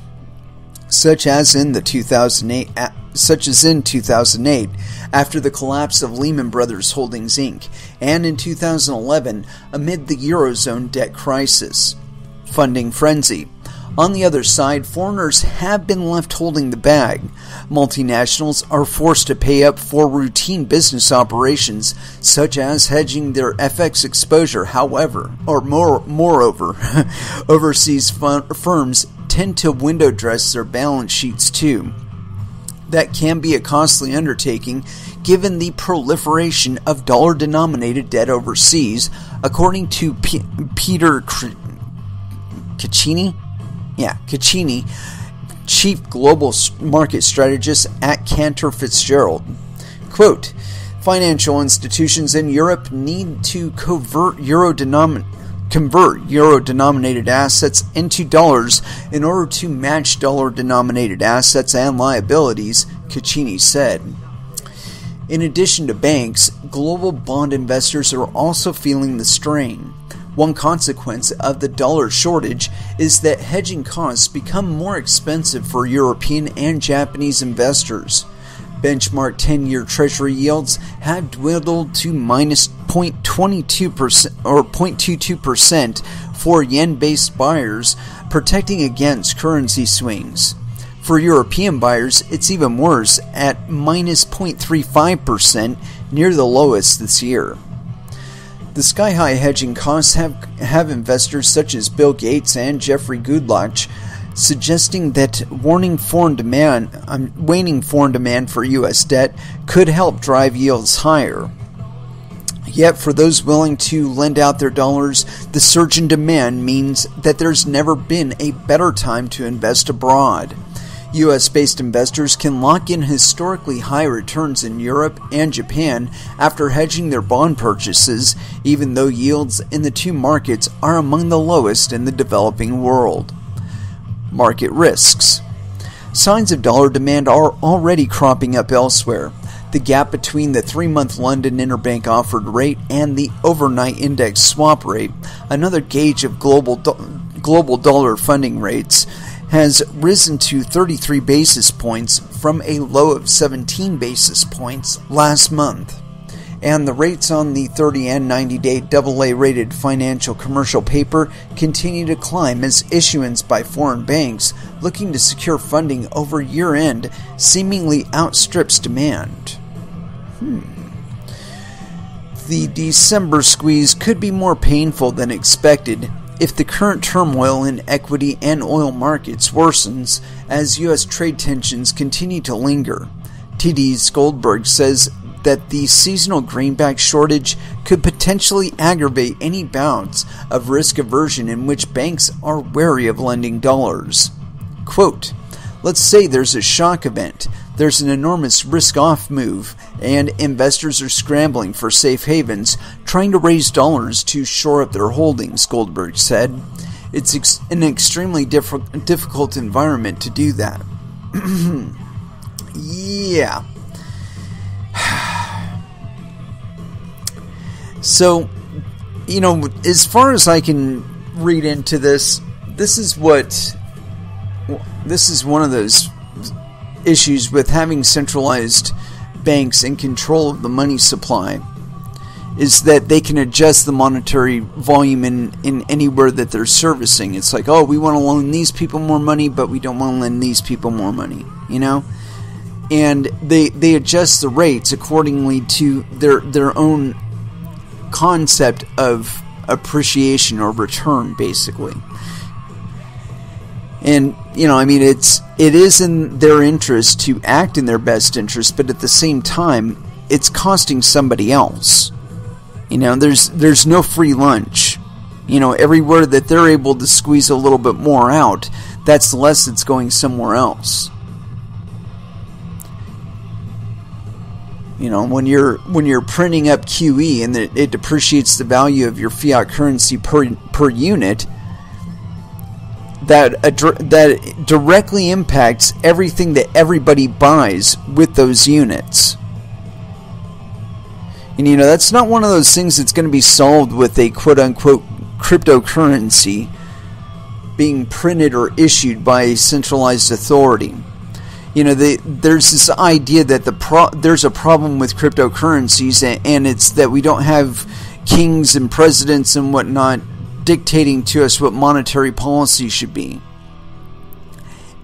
Speaker 1: such as in the 2008 such as in 2008 after the collapse of Lehman Brothers Holdings Inc. and in 2011 amid the eurozone debt crisis funding frenzy on the other side foreigners have been left holding the bag multinationals are forced to pay up for routine business operations such as hedging their FX exposure however or more moreover overseas firms tend to window dress their balance sheets too. That can be a costly undertaking given the proliferation of dollar denominated debt overseas, according to P- Peter Cecchini. Yeah, Caccini, chief global market strategist at Cantor Fitzgerald. Quote, Financial institutions in Europe need to convert euro denominated convert euro denominated assets into dollars in order to match dollar denominated assets and liabilities, Caccini said. In addition to banks, global bond investors are also feeling the strain. One consequence of the dollar shortage is that hedging costs become more expensive for European and Japanese investors. Benchmark 10 year Treasury yields have dwindled to minus 0.22% or 0.22% for yen based buyers, protecting against currency swings. For European buyers, it's even worse at minus 0.35%, near the lowest this year. The sky high hedging costs have, have investors such as Bill Gates and Jeffrey Gundlach suggesting that warning foreign demand, um, waning foreign demand for U.S. debt could help drive yields higher. Yet, for those willing to lend out their dollars, the surge in demand means that there's never been a better time to invest abroad. US based investors can lock in historically high returns in Europe and Japan after hedging their bond purchases, even though yields in the two markets are among the lowest in the developing world. Market risks. Signs of dollar demand are already cropping up elsewhere. The gap between the three month London interbank offered rate and the overnight index swap rate, another gauge of global, do- global dollar funding rates, has risen to 33 basis points from a low of 17 basis points last month. and the rates on the 30 and 90 day AA rated financial commercial paper continue to climb as issuance by foreign banks looking to secure funding over year end seemingly outstrips demand. Hmm. The December squeeze could be more painful than expected if the current turmoil in equity and oil markets worsens as U.S. trade tensions continue to linger. TD's Goldberg says that the seasonal greenback shortage could potentially aggravate any bouts of risk aversion in which banks are wary of lending dollars. Quote, Let's say there's a shock event, there's an enormous risk off move, and investors are scrambling for safe havens, trying to raise dollars to shore up their holdings, Goldberg said. It's ex- an extremely diff- difficult environment to do that. yeah. so, you know, as far as I can read into this, this is what. This is one of those issues with having centralized banks in control of the money supply is that they can adjust the monetary volume in, in anywhere that they're servicing. It's like, oh, we want to loan these people more money, but we don't want to lend these people more money, you know? And they they adjust the rates accordingly to their their own concept of appreciation or return basically. And you know, I mean, it's it is in their interest to act in their best interest, but at the same time, it's costing somebody else. You know, there's there's no free lunch. You know, everywhere that they're able to squeeze a little bit more out, that's less that's going somewhere else. You know, when you're when you're printing up QE and it, it depreciates the value of your fiat currency per per unit, that that directly impacts everything that everybody buys with those units. And you know, that's not one of those things that's going to be solved with a quote unquote cryptocurrency being printed or issued by a centralized authority. You know, the, there's this idea that the there's a problem with cryptocurrencies, and, and it's that we don't have kings and presidents and whatnot dictating to us what monetary policy should be.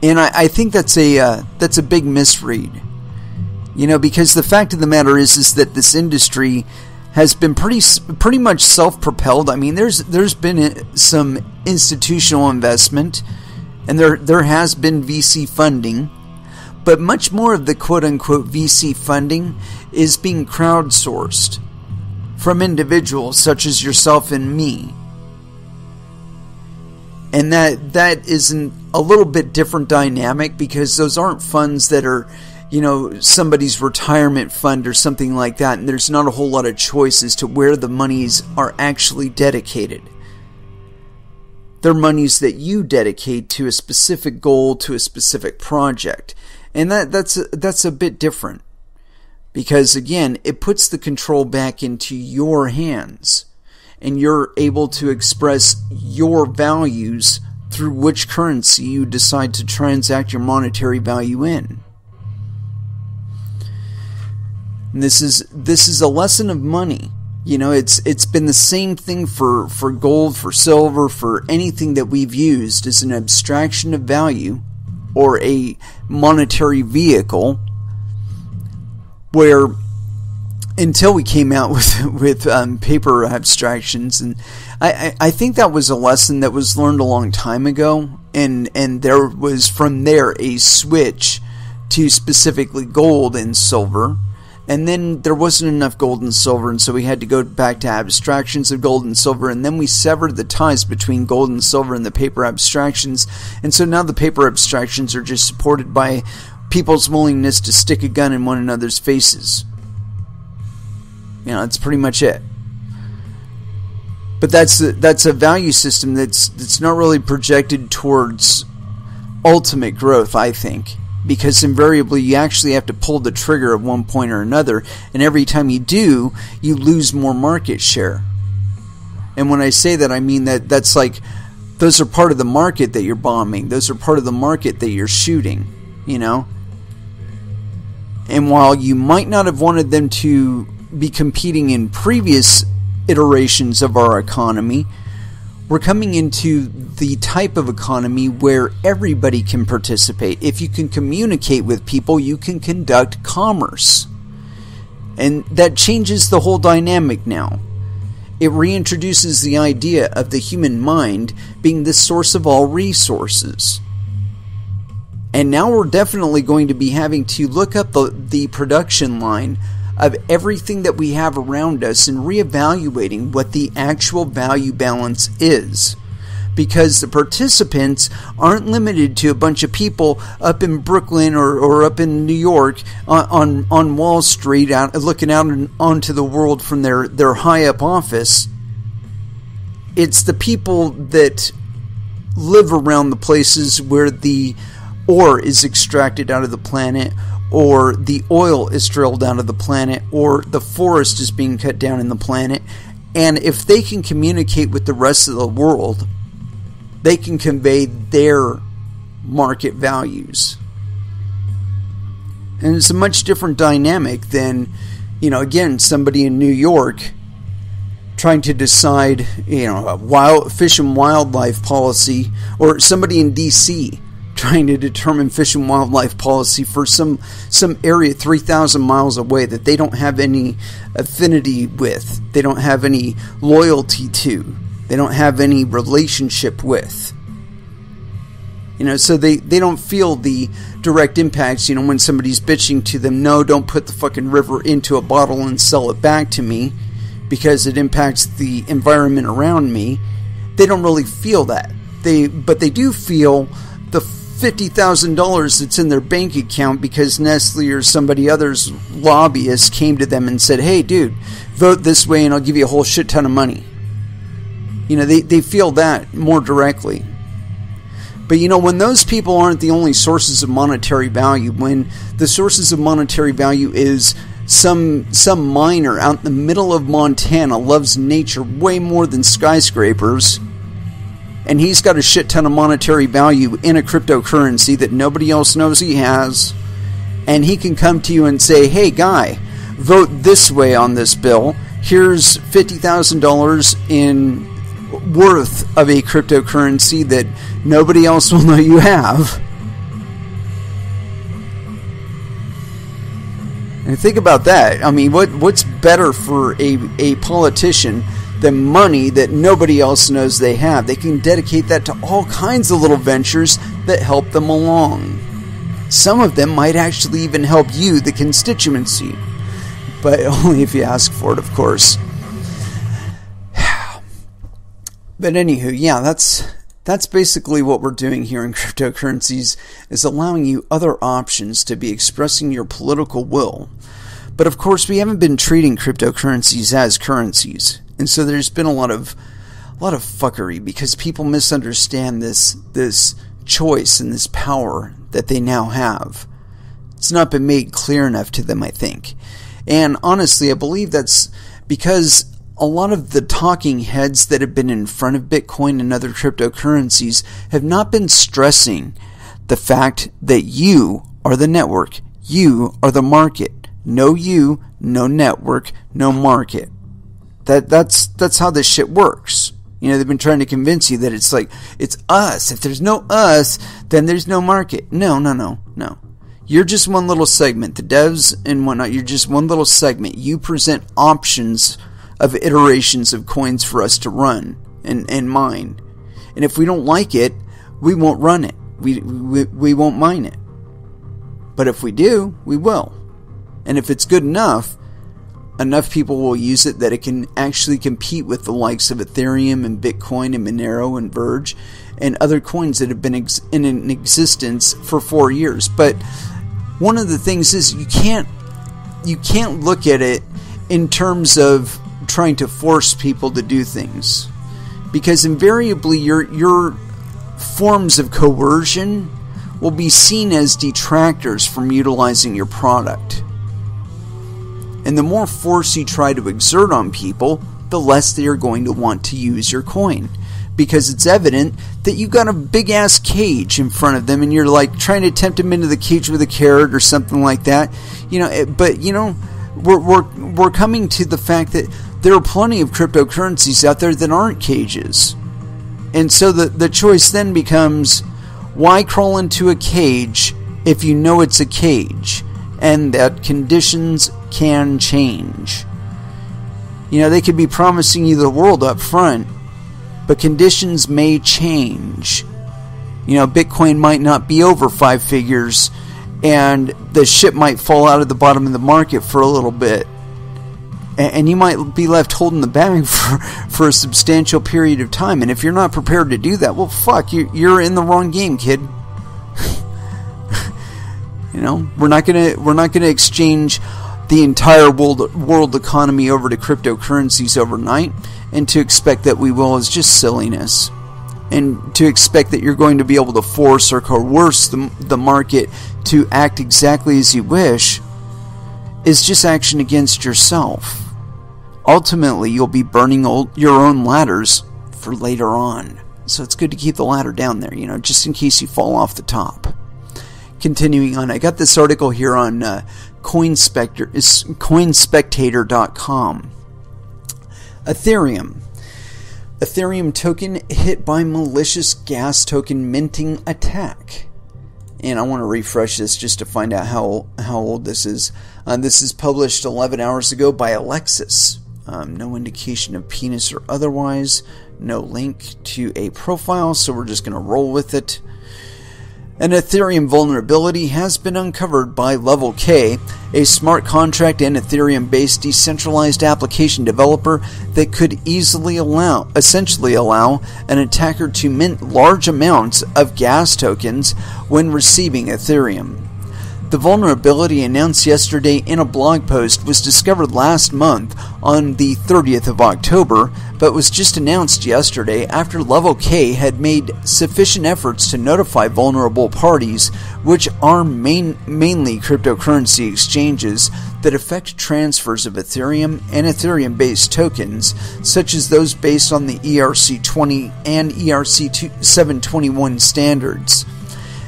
Speaker 1: And I, I think that's a uh, that's a big misread. You know, because the fact of the matter is is that this industry has been pretty pretty much self-propelled. I mean, there's there's been uh, some institutional investment, and there there has been VC funding, but much more of the quote unquote VC funding is being crowdsourced from individuals such as yourself and me and that that isn't a little bit different dynamic because those aren't funds that are you know somebody's retirement fund or something like that. And there's not a whole lot of choice as to where the monies are actually dedicated. They're monies that you dedicate to a specific goal to a specific project. And that that's that's a bit different because again it puts the control back into your hands and you're able to express your values through which currency you decide to transact your monetary value in. And this is this is a lesson of money. You know, it's it's been the same thing for, for gold, for silver, for anything that we've used as an abstraction of value or a monetary vehicle where until we came out with with um, paper abstractions, and I, I think that was a lesson that was learned a long time ago, and and there was from there a switch to specifically gold and silver, and then there wasn't enough gold and silver, and so we had to go back to abstractions of gold and silver, and then we severed the ties between gold and silver and the paper abstractions, and so now the paper abstractions are just supported by people's willingness to stick a gun in one another's faces you know, that's pretty much it. But that's a, that's a value system that's that's not really projected towards ultimate growth, I think, because invariably you actually have to pull the trigger at one point or another, and every time you do, you lose more market share. And when I say that, I mean that that's like those are part of the market that you're bombing. Those are part of the market that you're shooting, you know? And while you might not have wanted them to be competing in previous iterations of our economy, we're coming into the type of economy where everybody can participate. If you can communicate with people, you can conduct commerce. And that changes the whole dynamic now. It reintroduces the idea of the human mind being the source of all resources. And now we're definitely going to be having to look up the, the production line of everything that we have around us and reevaluating what the actual value balance is. Because the participants aren't limited to a bunch of people up in Brooklyn or, or up in New York on, on, on Wall Street out, looking out onto the world from their, their high up office. It's the people that live around the places where the ore is extracted out of the planet or the oil is drilled out of the planet, or the forest is being cut down in the planet. And if they can communicate with the rest of the world, they can convey their market values. And it's a much different dynamic than, you know, again, somebody in New York trying to decide, you know, a wild fish and wildlife policy, or somebody in D.C trying to determine fish and wildlife policy for some some area 3000 miles away that they don't have any affinity with they don't have any loyalty to they don't have any relationship with. You know so they they don't feel the direct impacts you know when somebody's bitching to them no don't put the fucking river into a bottle and sell it back to me because it impacts the environment around me they don't really feel that. They but they do feel the $50,000 that's in their bank account because Nestle or somebody other's lobbyist came to them and said, hey, dude, vote this way and I'll give you a whole shit ton of money. You know, they, they feel that more directly. But you know, when those people aren't the only sources of monetary value, when the sources of monetary value is some some miner out in the middle of Montana loves nature way more than skyscrapers and he's got a shit ton of monetary value in a cryptocurrency that nobody else knows he has. And he can come to you and say, hey, guy, vote this way on this bill. Here's $50,000 in worth of a cryptocurrency that nobody else will know you have. And think about that. I mean, what what's better for a, a politician the money that nobody else knows they have. They can dedicate that to all kinds of little ventures that help them along. Some of them might actually even help you, the constituency, but only if you ask for it, of course. But anywho, yeah, that's that's basically what we're doing here in cryptocurrencies is allowing you other options to be expressing your political will. But of course, we haven't been treating cryptocurrencies as currencies. And so there's been a lot of a lot of fuckery because people misunderstand this this choice and this power that they now have. It's not been made clear enough to them, I think. And honestly, I believe that's because a lot of the talking heads that have been in front of Bitcoin and other cryptocurrencies have not been stressing the fact that you are the network, you are the market. No you, no network, no market. That that's that's how this shit works. You know, they've been trying to convince you that it's like it's us. If there's no us, then there's no market. No, no, no, no. You're just one little segment. The devs and whatnot, you're just one little segment. You present options of iterations of coins for us to run and, and mine. And if we don't like it, we won't run it. We, we, we won't mine it. But if we do, we will. And if it's good enough, enough people will use it that it can actually compete with the likes of Ethereum and Bitcoin and Monero and Verge and other coins that have been ex- in existence for 4 years. But one of the things is you can't you can't look at it in terms of trying to force people to do things because invariably your your forms of coercion will be seen as detractors from utilizing your product. And the more force you try to exert on people, the less they are going to want to use your coin. Because it's evident that you've got a big ass cage in front of them and you're like trying to tempt them into the cage with a carrot or something like that. You know, eh, but you know, we're, we're, we're coming to the fact that there are plenty of cryptocurrencies out there that aren't cages. And so the, the choice then becomes why crawl into a cage if you know it's a cage and that conditions can change? You know, they could be promising you the world up front, but conditions may change. You know, Bitcoin might not be over five figures, and the ship might fall out of the bottom of the market for a little bit. And you might be left holding the bag for, for a substantial period of time. And if you're not prepared to do that, well, fuck, you're in the wrong game, kid. you know, we're not gonna we're not gonna exchange the entire world world economy over to cryptocurrencies overnight and to expect that we will is just silliness. And to expect that you're going to be able to force or coerce the, the market to act exactly as you wish is just action against yourself. Ultimately, you'll be burning old, your own ladders for later on. So it's good to keep the ladder down there, you know, just in case you fall off the top. Continuing on, I got this article here on uh, Coinspectator.com. Ethereum. Ethereum token hit by malicious gas token minting attack. And I want to refresh this just to find out how, how old this is. Uh, this is published 11 hours ago by Alexis. Um, no indication of penis or otherwise. No link to a profile, so we're just going to roll with it. An Ethereum vulnerability has been uncovered by Level K, a smart contract and Ethereum based decentralized application developer that could easily allow, essentially allow, an attacker to mint large amounts of gas tokens when receiving Ethereum. The vulnerability announced yesterday in a blog post was discovered last month on the 30th of October, but was just announced yesterday after Level K had made sufficient efforts to notify vulnerable parties, which are main, mainly cryptocurrency exchanges that affect transfers of Ethereum and Ethereum based tokens, such as those based on the ERC20 and ERC721 standards.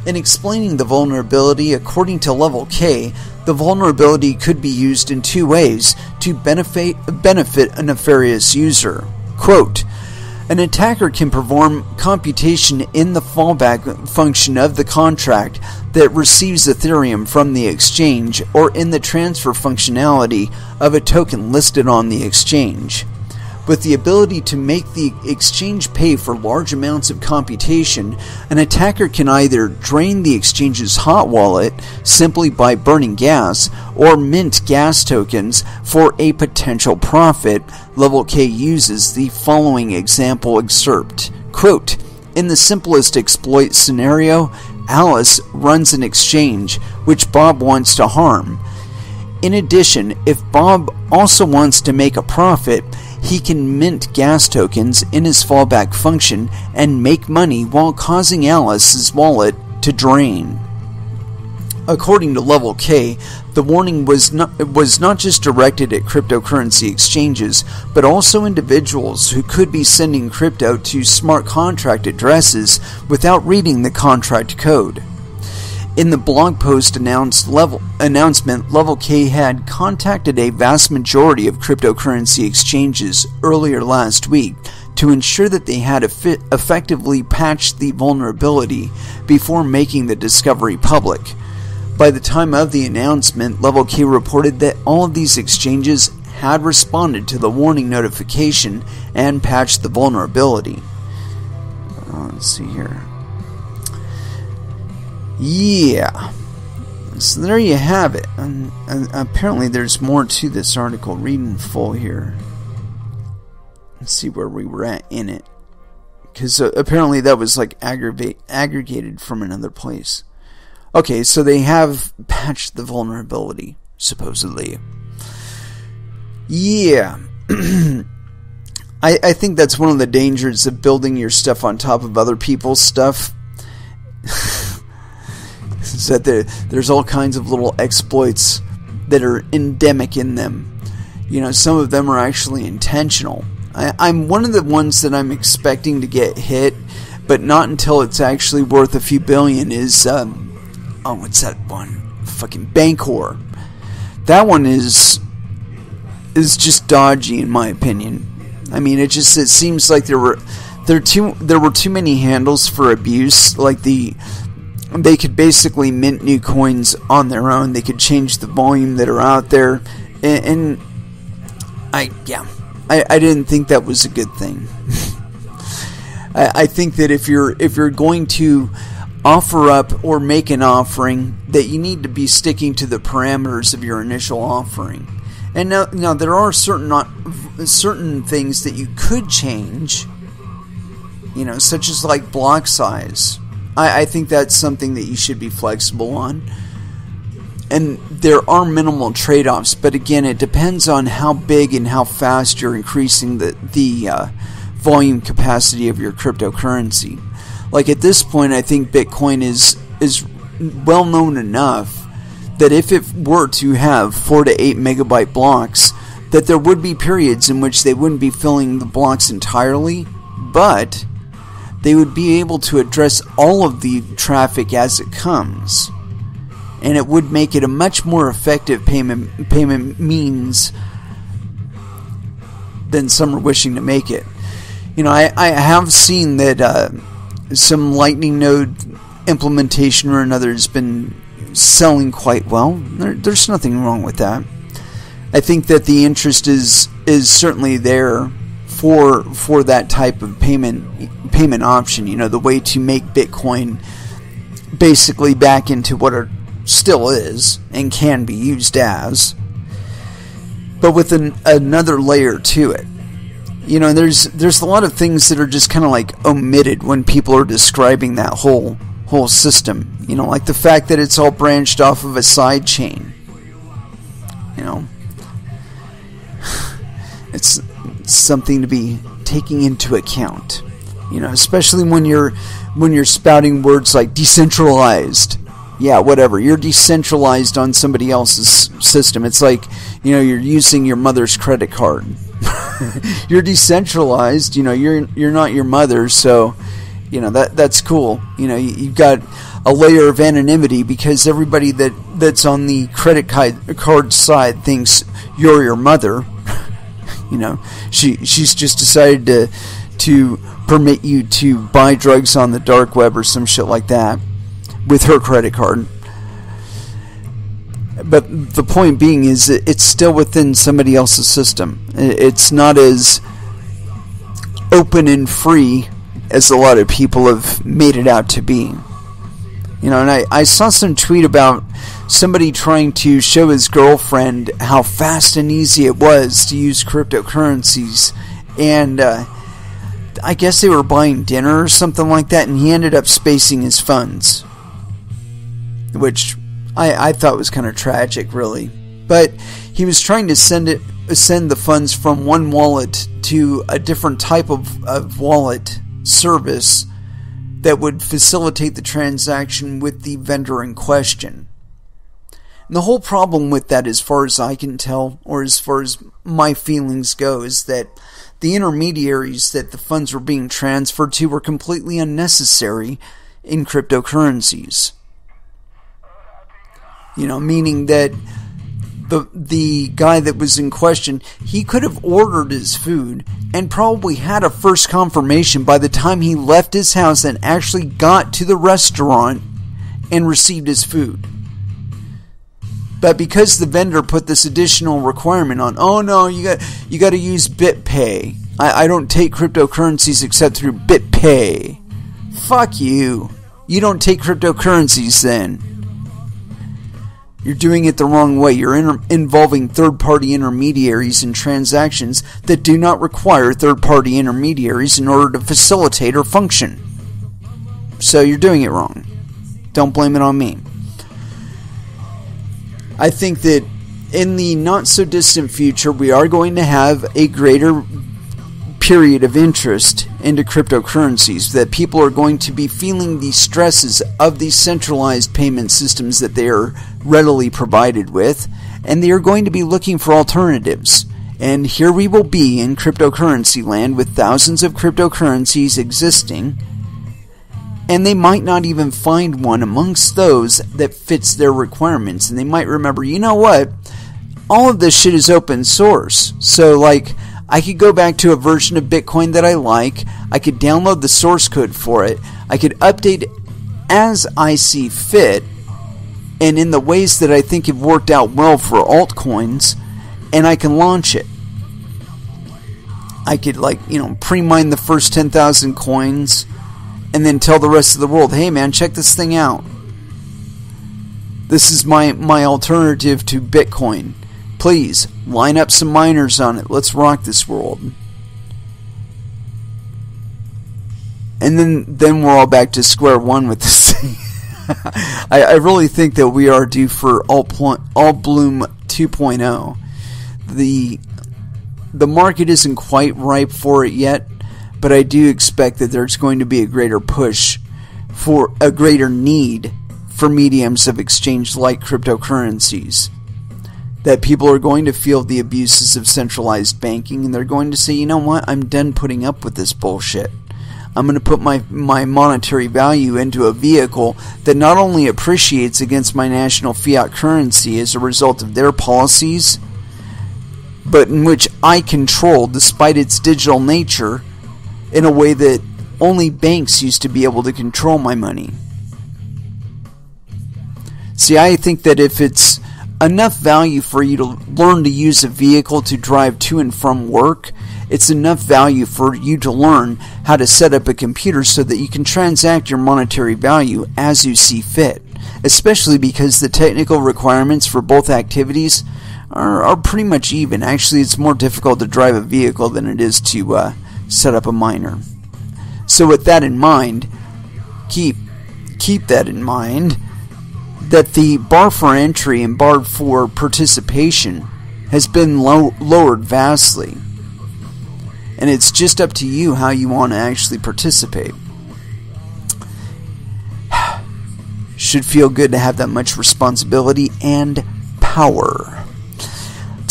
Speaker 1: In explaining the vulnerability, according to Level K, the vulnerability could be used in two ways to benefit, benefit a nefarious user. Quote, an attacker can perform computation in the fallback function of the contract that receives Ethereum from the exchange or in the transfer functionality of a token listed on the exchange. With the ability to make the exchange pay for large amounts of computation, an attacker can either drain the exchange's hot wallet simply by burning gas or mint gas tokens for a potential profit. Level K uses the following example excerpt. Quote, in the simplest exploit scenario, Alice runs an exchange which Bob wants to harm. In addition, if Bob also wants to make a profit, he can mint gas tokens in his fallback function and make money while causing Alice's wallet to drain. According to Level K, the warning was not, was not just directed at cryptocurrency exchanges, but also individuals who could be sending crypto to smart contract addresses without reading the contract code. In the blog post announced level, announcement, Level K had contacted a vast majority of cryptocurrency exchanges earlier last week to ensure that they had effectively patched the vulnerability before making the discovery public. By the time of the announcement, Level K reported that all of these exchanges had responded to the warning notification and patched the vulnerability. Uh, let's see here. Yeah. So there you have it. And, and apparently, there's more to this article. Read in full here. Let's see where we were at in it. Because uh, apparently, that was like aggravate, aggregated from another place. Okay, so they have patched the vulnerability, supposedly. Yeah. I, I think that's one of the dangers of building your stuff on top of other people's stuff. is that there, there's all kinds of little exploits that are endemic in them. You know, some of them are actually intentional. I, am one of the ones that I'm expecting to get hit, but not until it's actually worth a few billion. Is um, oh, what's that one? Fucking Bancor. That one is is just dodgy in my opinion. I mean, it just it seems like there were there too there were too many handles for abuse. Like the they could basically mint new coins on their own. They could change the volume that are out there, and, and I yeah, I, I didn't think that was a good thing. I, I think that if you're if you're going to offer up or make an offering, that you need to be sticking to the parameters of your initial offering. And now, now there are certain not certain things that you could change, you know, such as like block size. I, I think that's something that you should be flexible on. And there are minimal trade offs, but again, it depends on how big and how fast you're increasing the, the uh, volume capacity of your cryptocurrency. Like at this point, I think Bitcoin is, is well known enough that if it were to have 4 to 8 megabyte blocks, that there would be periods in which they wouldn't be filling the blocks entirely, but they would be able to address all of the traffic as it comes. And it would make it a much more effective payment payment means than some are wishing to make it. You know, I, I have seen that uh, some Lightning Node implementation or another has been selling quite well. There, there's nothing wrong with that. I think that the interest is is certainly there for for that type of payment payment option. You know, the way to make Bitcoin basically back into what it still is and can be used as, but with an, another layer to it. You know, there's there's a lot of things that are just kind of like omitted when people are describing that whole whole system. You know, like the fact that it's all branched off of a side chain. You know, it's something to be taking into account. You know, especially when you're when you're spouting words like decentralized. Yeah, whatever. You're decentralized on somebody else's system. It's like, you know, you're using your mother's credit card. you're decentralized, you know, you're you're not your mother, so you know that that's cool. You know, you, you've got a layer of anonymity because everybody that that's on the credit card side thinks you're your mother. You know, she she's just decided to to permit you to buy drugs on the dark web or some shit like that with her credit card. But the point being is it's still within somebody else's system. It's not as open and free as a lot of people have made it out to be. You know, and I, I saw some tweet about somebody trying to show his girlfriend how fast and easy it was to use cryptocurrencies. And uh, I guess they were buying dinner or something like that, and he ended up spacing his funds. Which I, I thought was kind of tragic, really. But he was trying to send it send the funds from one wallet to a different type of, of wallet service that would facilitate the transaction with the vendor in question. The whole problem with that, as far as I can tell, or as far as my feelings go, is that the intermediaries that the funds were being transferred to were completely unnecessary in cryptocurrencies. You know, meaning that the the guy that was in question, he could have ordered his food and probably had a first confirmation by the time he left his house and actually got to the restaurant and received his food. But because the vendor put this additional requirement on, oh no, you got you got to use BitPay. I, I don't take cryptocurrencies except through BitPay. Fuck you. You don't take cryptocurrencies then. You're doing it the wrong way. You're inter- involving third party intermediaries in transactions that do not require third party intermediaries in order to facilitate or function. So you're doing it wrong. Don't blame it on me. I think that in the not so distant future, we are going to have a greater period of interest into cryptocurrencies, that people are going to be feeling the stresses of these centralized payment systems that they are readily provided with, and they are going to be looking for alternatives. And here we will be in cryptocurrency land with thousands of cryptocurrencies existing, and they might not even find one amongst those that fits their requirements. And they might remember, you know what? all of this shit is open source. So, like, I could go back to a version of Bitcoin that I like. I could download the source code for it. I could update as I see fit and in the ways that I think have worked out well for altcoins, and I can launch it. I could, like, you know, pre mine the first 10,000 coins and then tell the rest of the world, hey man, check this thing out. This is my, my alternative to Bitcoin. Please, line up some miners on it. Let's rock this world. And then, then we're all back to square one with this thing. I, I, really think that we are due for Alt, Alt Bloom 2.0. The the market isn't quite ripe for it yet, but I do expect that there's going to be a greater push for a greater need for mediums of exchange like cryptocurrencies. That people are going to feel the abuses of centralized banking and they're going to say, you know what, I'm done putting up with this bullshit. I'm going to put my, my monetary value into a vehicle that not only appreciates against my national fiat currency as a result of their policies, but in which I control despite its digital nature in a way that only banks used to be able to control my money. See, I think that if it's enough value for you to learn to use a vehicle to drive to and from work, it's enough value for you to learn how to set up a computer so that you can transact your monetary value as you see fit, especially because the technical requirements for both activities are, are pretty much even. Actually, it's more difficult to drive a vehicle than it is to uh, set up a miner. So with that in mind, keep keep that in mind that the bar for entry and bar for participation has been low, lowered vastly. And it's just up to you how you want to actually participate. Should feel good to have that much responsibility and power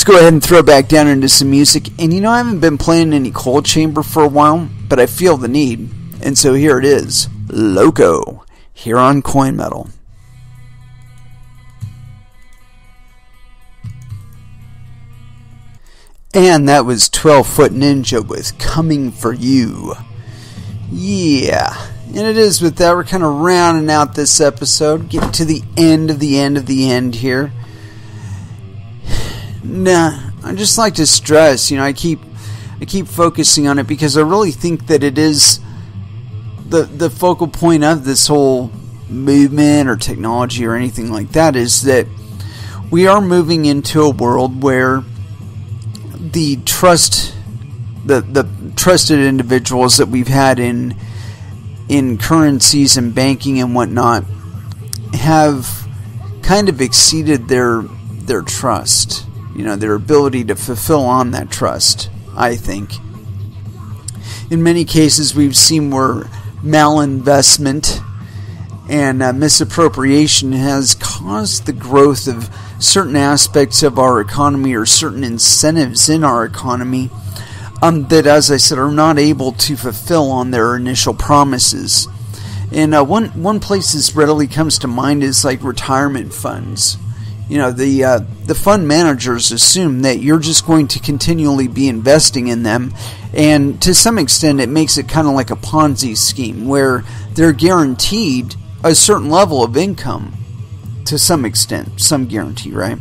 Speaker 1: go ahead and throw back down into some music. And you know, I haven't been playing any Coal Chamber for a while, but I feel the need. And so here it is Loco, here on Coin Metal. And that was 12 Foot Ninja with Coming for You. Yeah. And it is with that, we're kind of rounding out this episode, getting to the end of the end of the end here. Nah, I just like to stress, you know, I keep I keep focusing on it because I really think that it is the the focal point of this whole movement or technology or anything like that is that we are moving into a world where the trust the the trusted individuals that we've had in in currencies and banking and whatnot have kind of exceeded their their trust you know, their ability to fulfill on that trust, I think. In many cases, we've seen where malinvestment and uh, misappropriation has caused the growth of certain aspects of our economy or certain incentives in our economy um, that, as I said, are not able to fulfill on their initial promises. And uh, one one place this readily comes to mind is like retirement funds you know the uh, the fund managers assume that you're just going to continually be investing in them. And to some extent it makes it kind of like a ponzi scheme where they're guaranteed a certain level of income to some extent some guarantee right?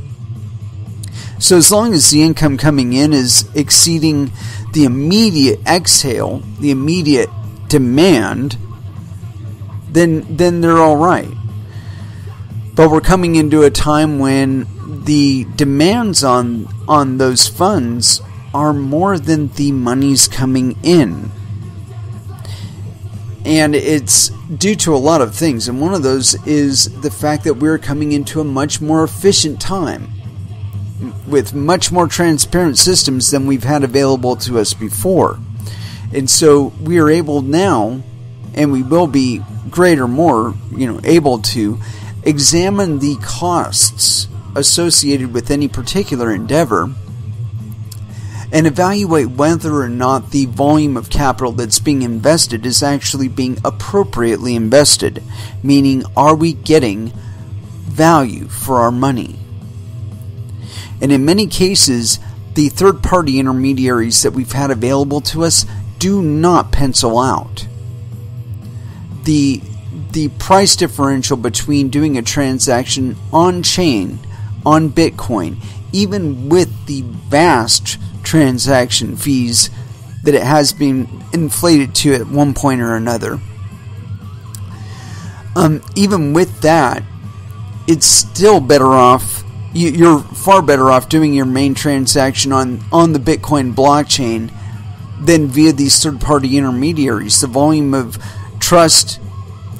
Speaker 1: So as long as the income coming in is exceeding the immediate exhale the immediate demand then then they're all right but we're coming into a time when the demands on on those funds are more than the money's coming in. And it's due to a lot of things. And one of those is the fact that we're coming into a much more efficient time with much more transparent systems than we've had available to us before. And so we are able now, and we will be greater, more, you know, able to examine the costs associated with any particular endeavor and evaluate whether or not the volume of capital that's being invested is actually being appropriately invested, meaning, are we getting value for our money? And in many cases, the third party intermediaries that we've had available to us do not pencil out. The the price differential between doing a transaction on chain on Bitcoin, even with the vast transaction fees that it has been inflated to at one point or another. Um, even with that, it's still better off. You're far better off doing your main transaction on, on the Bitcoin blockchain than via these third party intermediaries. The volume of trust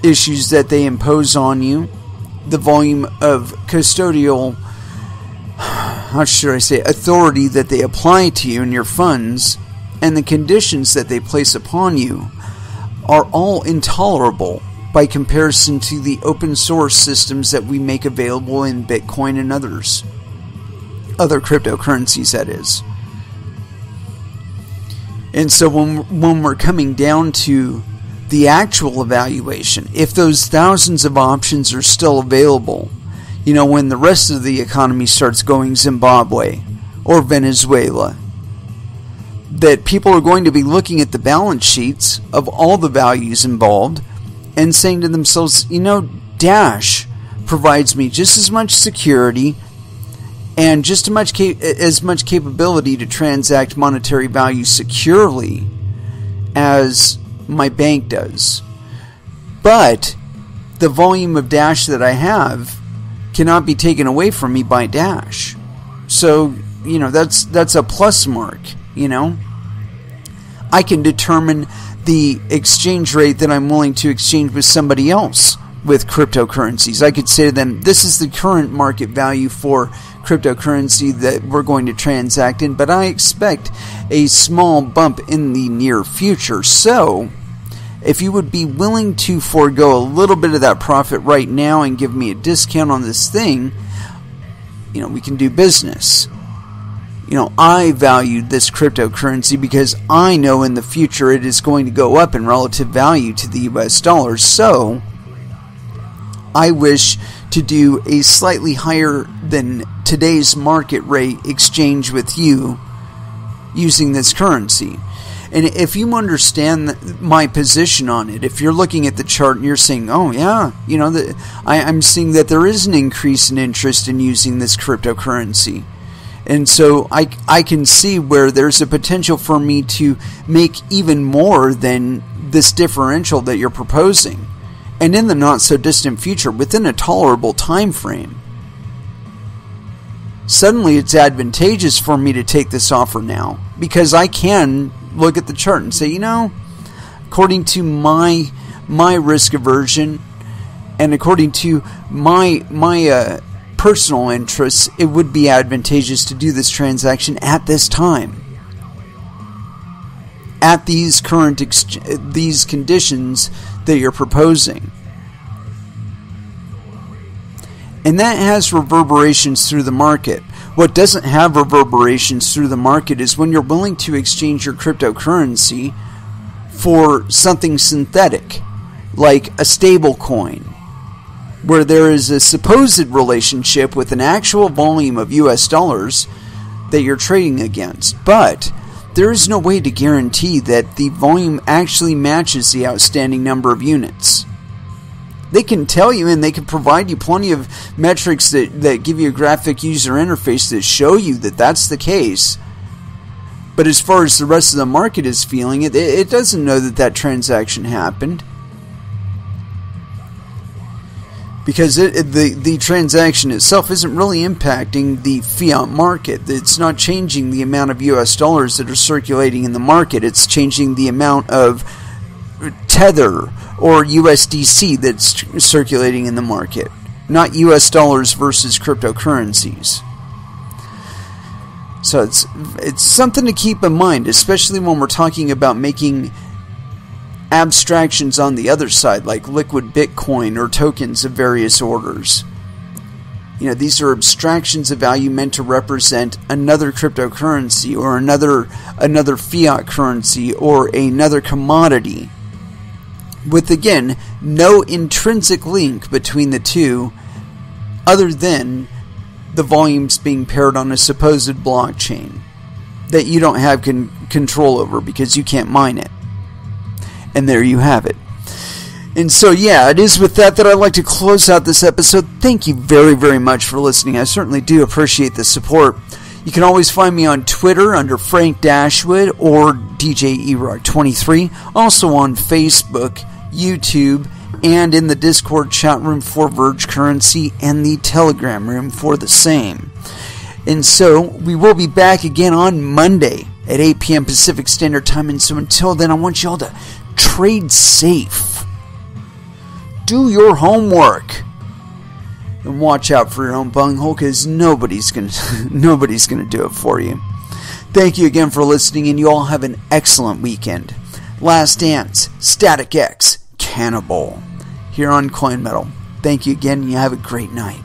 Speaker 1: issues that they impose on you, the volume of custodial, how should I say, authority that they apply to you and your funds, and the conditions that they place upon you are all intolerable by comparison to the open source systems that we make available in Bitcoin and others. Other cryptocurrencies, that is. And so when, when we're coming down to the actual evaluation, if those thousands of options are still available, you know, when the rest of the economy starts going Zimbabwe or Venezuela, that people are going to be looking at the balance sheets of all the values involved and saying to themselves, you know, Dash provides me just as much security and just as much, cap- as much capability to transact monetary value securely as my bank does. But the volume of Dash that I have cannot be taken away from me by Dash. So, you know, that's that's a plus mark, you know. I can determine the exchange rate that I'm willing to exchange with somebody else with cryptocurrencies. I could say to them, this is the current market value for cryptocurrency that we're going to transact in, but I expect a small bump in the near future. So, if you would be willing to forego a little bit of that profit right now and give me a discount on this thing, you know, we can do business. You know, I valued this cryptocurrency because I know in the future it is going to go up in relative value to the US dollar. So, I wish to do a slightly higher than today's market rate exchange with you using this currency. And if you understand my position on it, if you're looking at the chart and you're saying, "Oh yeah, you know, the, I, I'm seeing that there is an increase in interest in using this cryptocurrency," and so I I can see where there's a potential for me to make even more than this differential that you're proposing, and in the not so distant future, within a tolerable time frame suddenly it's advantageous for me to take this offer now because I can look at the chart and say, you know, according to my my risk aversion and according to my my uh, personal interests, it would be advantageous to do this transaction at this time. At these current ex- these conditions that you're proposing. And that has reverberations through the market. What doesn't have reverberations through the market is when you're willing to exchange your cryptocurrency for something synthetic, like a stable coin, where there is a supposed relationship with an actual volume of US dollars that you're trading against. But there is no way to guarantee that the volume actually matches the outstanding number of units they can tell you and they can provide you plenty of metrics that, that give you a graphic user interface that show you that that's the case. But as far as the rest of the market is feeling it, it doesn't know that that transaction happened. Because it, the, the transaction itself isn't really impacting the fiat market. It's not changing the amount of US dollars that are circulating in the market. It's changing the amount of Tether or USDC that's circulating in the market, not US dollars versus cryptocurrencies. So it's it's something to keep in mind, especially when we're talking about making abstractions on the other side, like liquid Bitcoin or tokens of various orders. You know, these are abstractions of value meant to represent another cryptocurrency or another another fiat currency or another commodity with again no intrinsic link between the two other than the volumes being paired on a supposed blockchain that you don't have con- control over because you can't mine it. And there you have it. And so, yeah, it is with that that I'd like to close out this episode. Thank you very, very much for listening. I certainly do appreciate the support. You can always find me on Twitter under Frank Dashwood or DJ Erock23. Also on Facebook, YouTube, and in the Discord chat room for Verge Currency and the Telegram room for the same. And so we will be back again on Monday at 8 p.m. Pacific Standard Time. And so until then, I want you all to trade safe do your homework and watch out for your own bunghole because nobody's gonna nobody's gonna do it for you. Thank you again for listening, and you all have an excellent weekend. Last Dance, Static X, Cannibal, here on Coin Metal. Thank you again, and you have a great night.